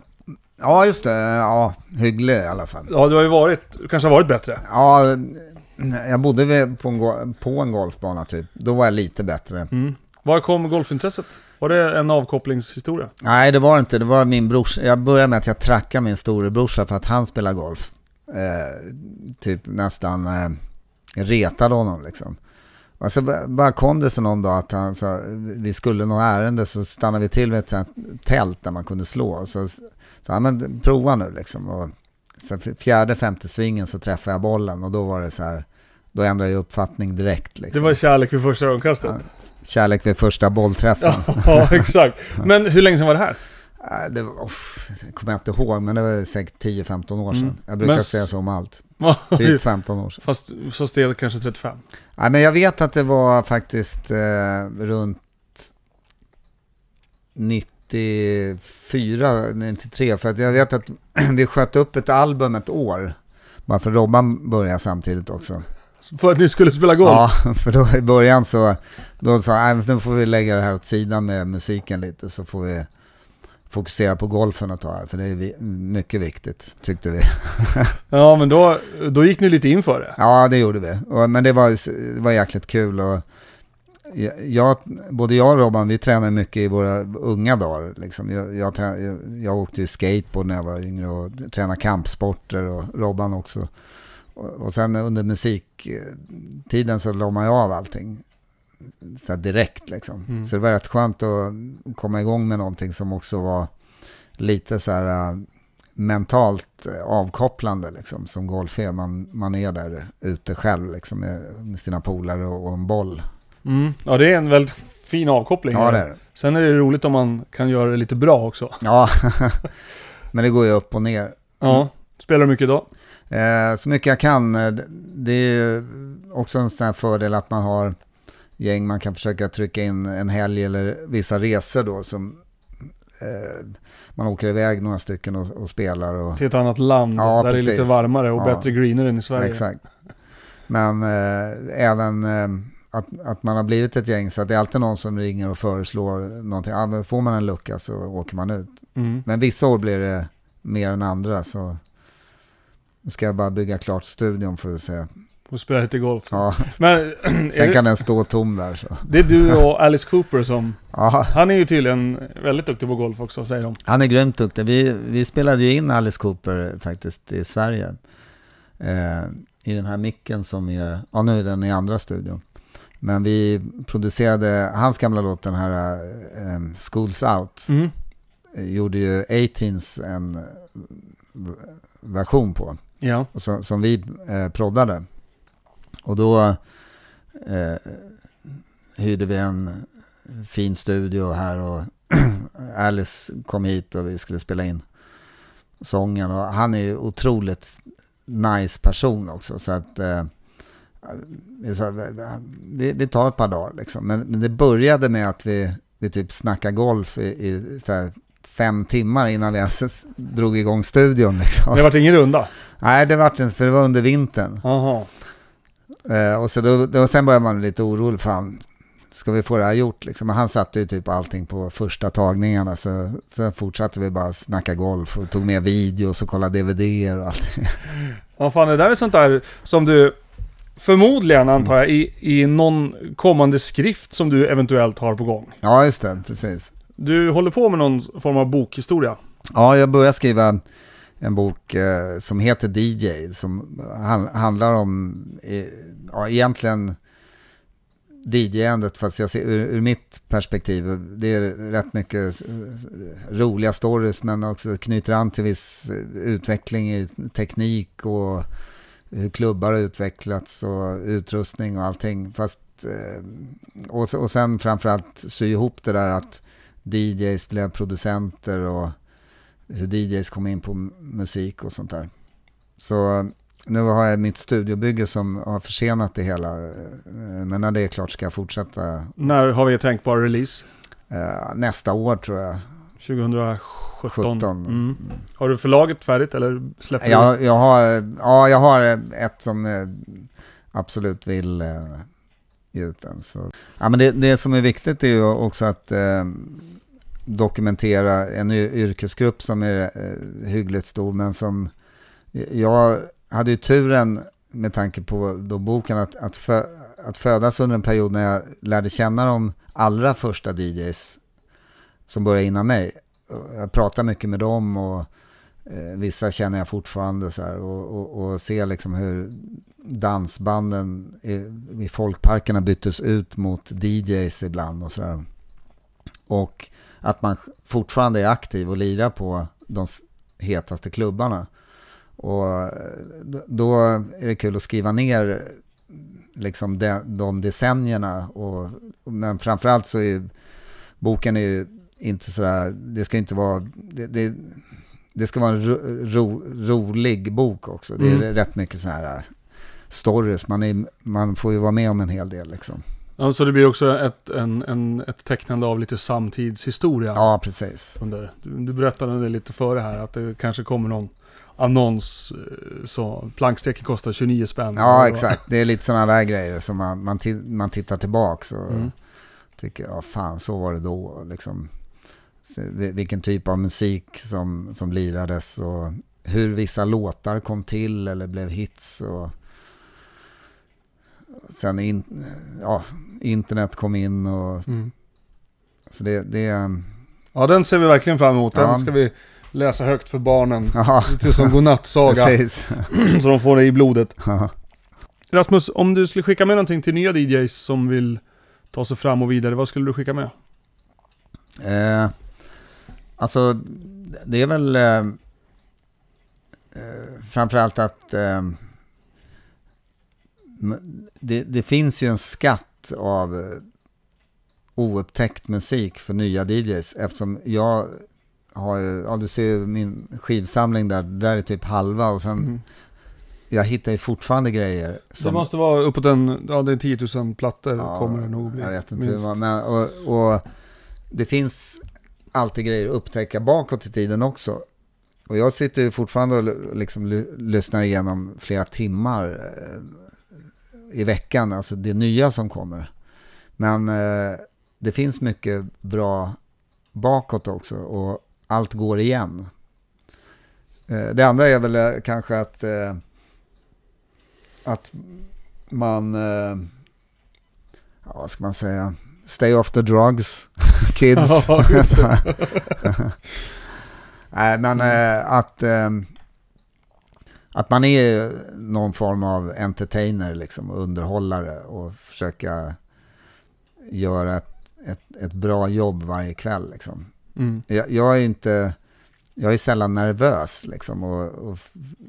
Ja, just det. Ja, hygglig i alla fall. Ja, du har ju varit, du kanske har varit bättre. Ja, jag bodde på en, på en golfbana typ. Då var jag lite bättre. Mm. Var kom golfintresset? Var det en avkopplingshistoria? Nej, det var det inte. Det var min brors. Jag började med att jag trackade min storebrorsa för att han spelar golf. Eh, typ nästan eh, retade honom liksom. Och så b- bara kom det så någon dag att han sa, vi skulle något ärende så stannade vi till vid ett tält där man kunde slå. Så sa han, men prova nu liksom. Och f- fjärde, femte svingen så träffade jag bollen och då var det så här, då ändrade jag uppfattning direkt liksom. Det var kärlek vid första ögonkastet. Ja, Kärlek vid första bollträffen. <laughs> Ja, exakt. <laughs> Men hur länge sedan var det här? Nej, Det var, off, kommer jag inte ihåg, men det var säkert 10-15 år sedan. Mm. Jag brukar Men- säga så om allt. Typ 15 år sedan. Fast, fast det är kanske 35. Nej, men jag vet att det var faktiskt eh, runt 94, 93, för att jag vet att <clears throat> vi sköt upp ett album ett år. Bara för Robban började samtidigt också. För att ni skulle spela golf? Ja, <laughs> för då i början så, då sa jag, nu får vi lägga det här åt sidan med musiken lite, så får vi fokusera på golfen ett tag här, för det är mycket viktigt, tyckte vi. <laughs> Ja, men då, då gick ni lite in för det. Ja, det gjorde vi. Och, men det var, det var jäkligt kul. Och jag, både jag och Robban, vi tränade mycket i våra unga dagar. Liksom. Jag, jag, jag, jag åkte ju skateboard när jag var yngre och tränade kampsporter och Robban också. Och, och sen under musiktiden så la man ju av allting. Så direkt liksom. Mm. Så det var rätt skönt att komma igång med någonting som också var lite så här äh, mentalt avkopplande liksom, som golf är. Man, man är där ute själv liksom, med, sina polare och, och en boll. Mm. Ja, det är en väldigt fin avkoppling. Ja, det är det. Sen är det roligt om man kan göra det lite bra också. Ja, <laughs> men det går ju upp och ner. Ja. Spelar du mycket idag? Eh, så mycket jag kan. Eh, det- Det är ju också en sån här fördel att man har gäng man kan försöka trycka in en helg eller vissa resor då som eh, man åker iväg några stycken och, och spelar. Och, Till ett annat land Ja, där det är lite precis. varmare och Ja. bättre greener än i Sverige. Exakt. Men eh, även eh, att, att man har blivit ett gäng så att det är alltid någon som ringer och föreslår någonting. Ja, får man en lucka så åker man ut. Mm. Men vissa år blir det mer än andra så nu ska jag bara bygga klart studion för att se. Och spela lite golf. Ja, Men <clears throat> sen det, kan den stå tom där så. det är du och Alice Cooper som... Ja, Han är ju tydligen väldigt duktig på golf också, säger de. han är grymt duktig. Vi, vi spelade ju in Alice Cooper faktiskt i Sverige. Eh, I den här micken som är, ja nu är den i andra studion. Men vi producerade hans gamla låt, den här eh, Schools Out. Mm. Gjorde ju 18s en version på. Ja. som, som vi eh, proddade. Och då eh, hyrde vi en fin studio här och <clears throat> Alice kom hit och vi skulle spela in sången. Och han är ju otroligt nice person också. Så att eh, vi, vi, tar ett par dagar liksom. Men, men det började med att vi, vi typ snackade golf i, i fem timmar innan vi ens drog igång studion. Liksom. Det vart ingen runda? Nej, det var inte, för det var under vintern. Jaha. Eh, och så då, då, sen började man lite orolig, fan, ska vi få det här gjort liksom? Han satte ju typ allting på första tagningarna, så sen fortsatte vi bara snacka golf och tog med videos och kollade DVD och allt. Ja, fan det där är sånt där som du förmodligen antar jag i, i någon kommande skrift som du eventuellt har på gång. Ja, just det, precis. Du håller på med någon form av bokhistoria. Ja, jag började skriva en bok eh, som heter DJ, som han, handlar om, eh, ja, egentligen DJ-andet, fast jag ser ur, ur mitt perspektiv, det är rätt mycket eh, roliga stories, men också knyter an till viss eh, utveckling i teknik och hur klubbar har utvecklats och utrustning och allting. Fast, eh, och, och sen framförallt sy ihop det där att DJs blev producenter och DJs kom in på musik och sånt där. Så eh, nu har jag mitt studiobygge som har försenat det hela. eh, Men när det är klart ska jag fortsätta När har vi tänkt på release? eh, nästa år tror jag. 2017. 17. Mm. Har du förlaget färdigt eller släpper du? Jag, jag, har, ja, jag har ett som absolut vill ge ut den. Så. Ja, men det, det som är viktigt är ju också att dokumentera en yrkesgrupp som är eh, hyggligt stor, men som eh, jag hade ju turen med tanke på då boken att, att, fö, att födas under en period när jag lärde känna de allra första DJs som började innan mig. Jag pratar mycket med dem och eh, vissa känner jag fortfarande så här och, och, och ser liksom hur dansbanden i, i folkparkerna byttes ut mot DJs ibland och sådär. Och att man fortfarande är aktiv och lirar på de hetaste klubbarna. Och eh, då är det kul att skriva ner liksom de, de decennierna. Och, men framförallt så är boken är ju inte sådär, det ska inte vara, det, det, det ska vara en ro, ro, rolig bok också. Det är Mm. rätt mycket så här äh, stories, man, är, man får ju vara med om en hel del liksom. Ja, så det blir också ett, en, en, ett tecknande av lite samtidshistoria. Ja, precis. Under. Du, du berättade det lite före här, att det kanske kommer någon annons, eh, så planksteken kostar 29 spänn. Ja, exakt. Det är lite sådana där grejer som man, man, man tittar tillbaka och Mm. tycker, ja fan så var det då. Liksom, vilken typ av musik som, som lirades och hur vissa låtar kom till eller blev hits. Och sen in, ja, internet kom in och Mm. så det, det Ja, den ser vi verkligen fram emot. Den Ja. ska vi läsa högt för barnen. <laughs> ja, Lite som godnattsaga, precis. <clears throat> så de får det i blodet. <laughs> Ja. Rasmus, om du skulle skicka med någonting till nya DJs som vill ta sig fram och vidare, vad skulle du skicka med? Eh, alltså, det är väl eh, eh, framförallt att eh, det, det finns ju en skatt av eh, oupptäckt musik för nya DJs eftersom jag har ju, ja du ser ju min skivsamling där, där är typ halva och sen Mm. jag hittar ju fortfarande grejer Det måste vara uppåt en, ja det är 10 000 plattor Ja, kommer det nog bli. Jag vet inte, minst. hur man- men, och, och det finns alltid grejer att upptäcka bakåt i tiden också. Och jag sitter ju fortfarande och liksom ly- lyssnar igenom flera timmar eh, i veckan, alltså det nya som kommer. Men eh, det finns mycket bra bakåt också och allt går igen. Eh, det andra är väl eh, kanske att, eh, att man, eh, ja, vad ska man säga, stay off the drugs, <laughs> kids. <laughs> Nej, men eh, att, att man är någon form av entertainer, liksom, underhållare och försöka göra ett, ett, ett bra jobb varje kväll. Liksom. Mm. Jag, jag är inte, jag är sällan nervös liksom och, och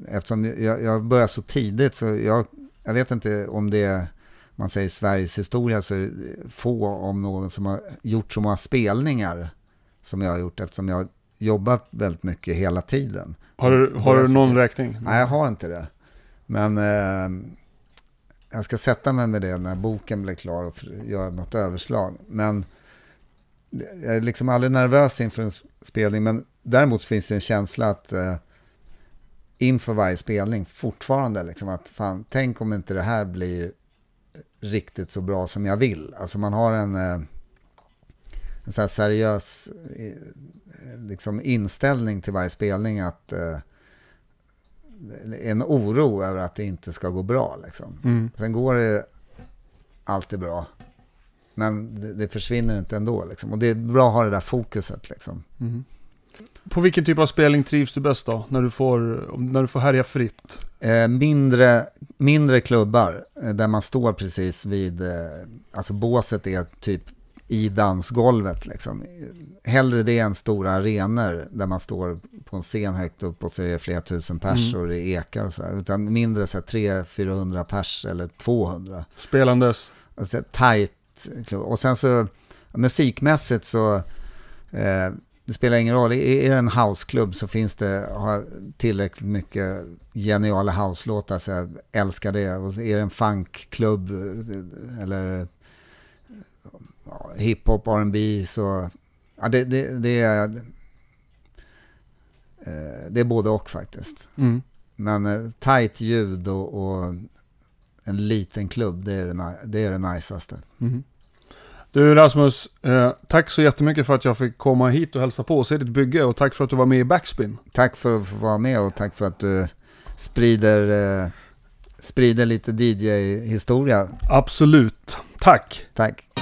eftersom jag, jag börjar så tidigt så jag, jag vet inte om det är, man säger Sveriges historia så är det få om någon som har gjort så många spelningar som jag har gjort eftersom jag jobbat väldigt mycket hela tiden. Har du, har du någon räkning? Nej, jag har inte det. Men eh, jag ska sätta mig med det när boken blir klar och göra något överslag. Men jag är liksom aldrig nervös inför en sp- spelning. Men däremot finns det en känsla att eh, inför varje spelning fortfarande liksom att fan, tänk om inte det här blir riktigt så bra som jag vill. Alltså man har en, eh, en så seriös eh, liksom inställning till varje spelning att eh, en oro över att det inte ska gå bra. Liksom. Mm. Sen går det alltid bra. Men det, det försvinner inte ändå. Liksom. Och det är bra att ha det där fokuset. Liksom. Mm. På vilken typ av spelning trivs du bäst då? När du får, när du får härja fritt? Eh, mindre, mindre klubbar eh, där man står precis vid, eh, alltså båset är typ i dansgolvet. Liksom. Hellre det än stora arenor där man står på en scen högt upp och så är det flera tusen pers Mm. och det ekar och sådär. Utan mindre så här 300-400 pers eller 200. Spelandes? Alltså, tight. Och sen så musikmässigt så eh, det spelar ingen roll. Är är det en houseklubb så finns det har tillräckligt mycket geniala house-låtar så jag älskar det. Och är det en funkklubb eh, eller ja, hiphop, R&B så ja, det, det, det är Eh, det är både och faktiskt. Mm. Men eh, tight ljud och, och en liten klubb, det är det, det, är det najsaste. Mhm. Du Rasmus, eh, tack så jättemycket för att jag fick komma hit och hälsa på och se ditt bygge och tack för att du var med i Backspin. Tack för att få vara med och tack för att du sprider, eh, sprider lite DJ-historia. Absolut. Tack. Tack.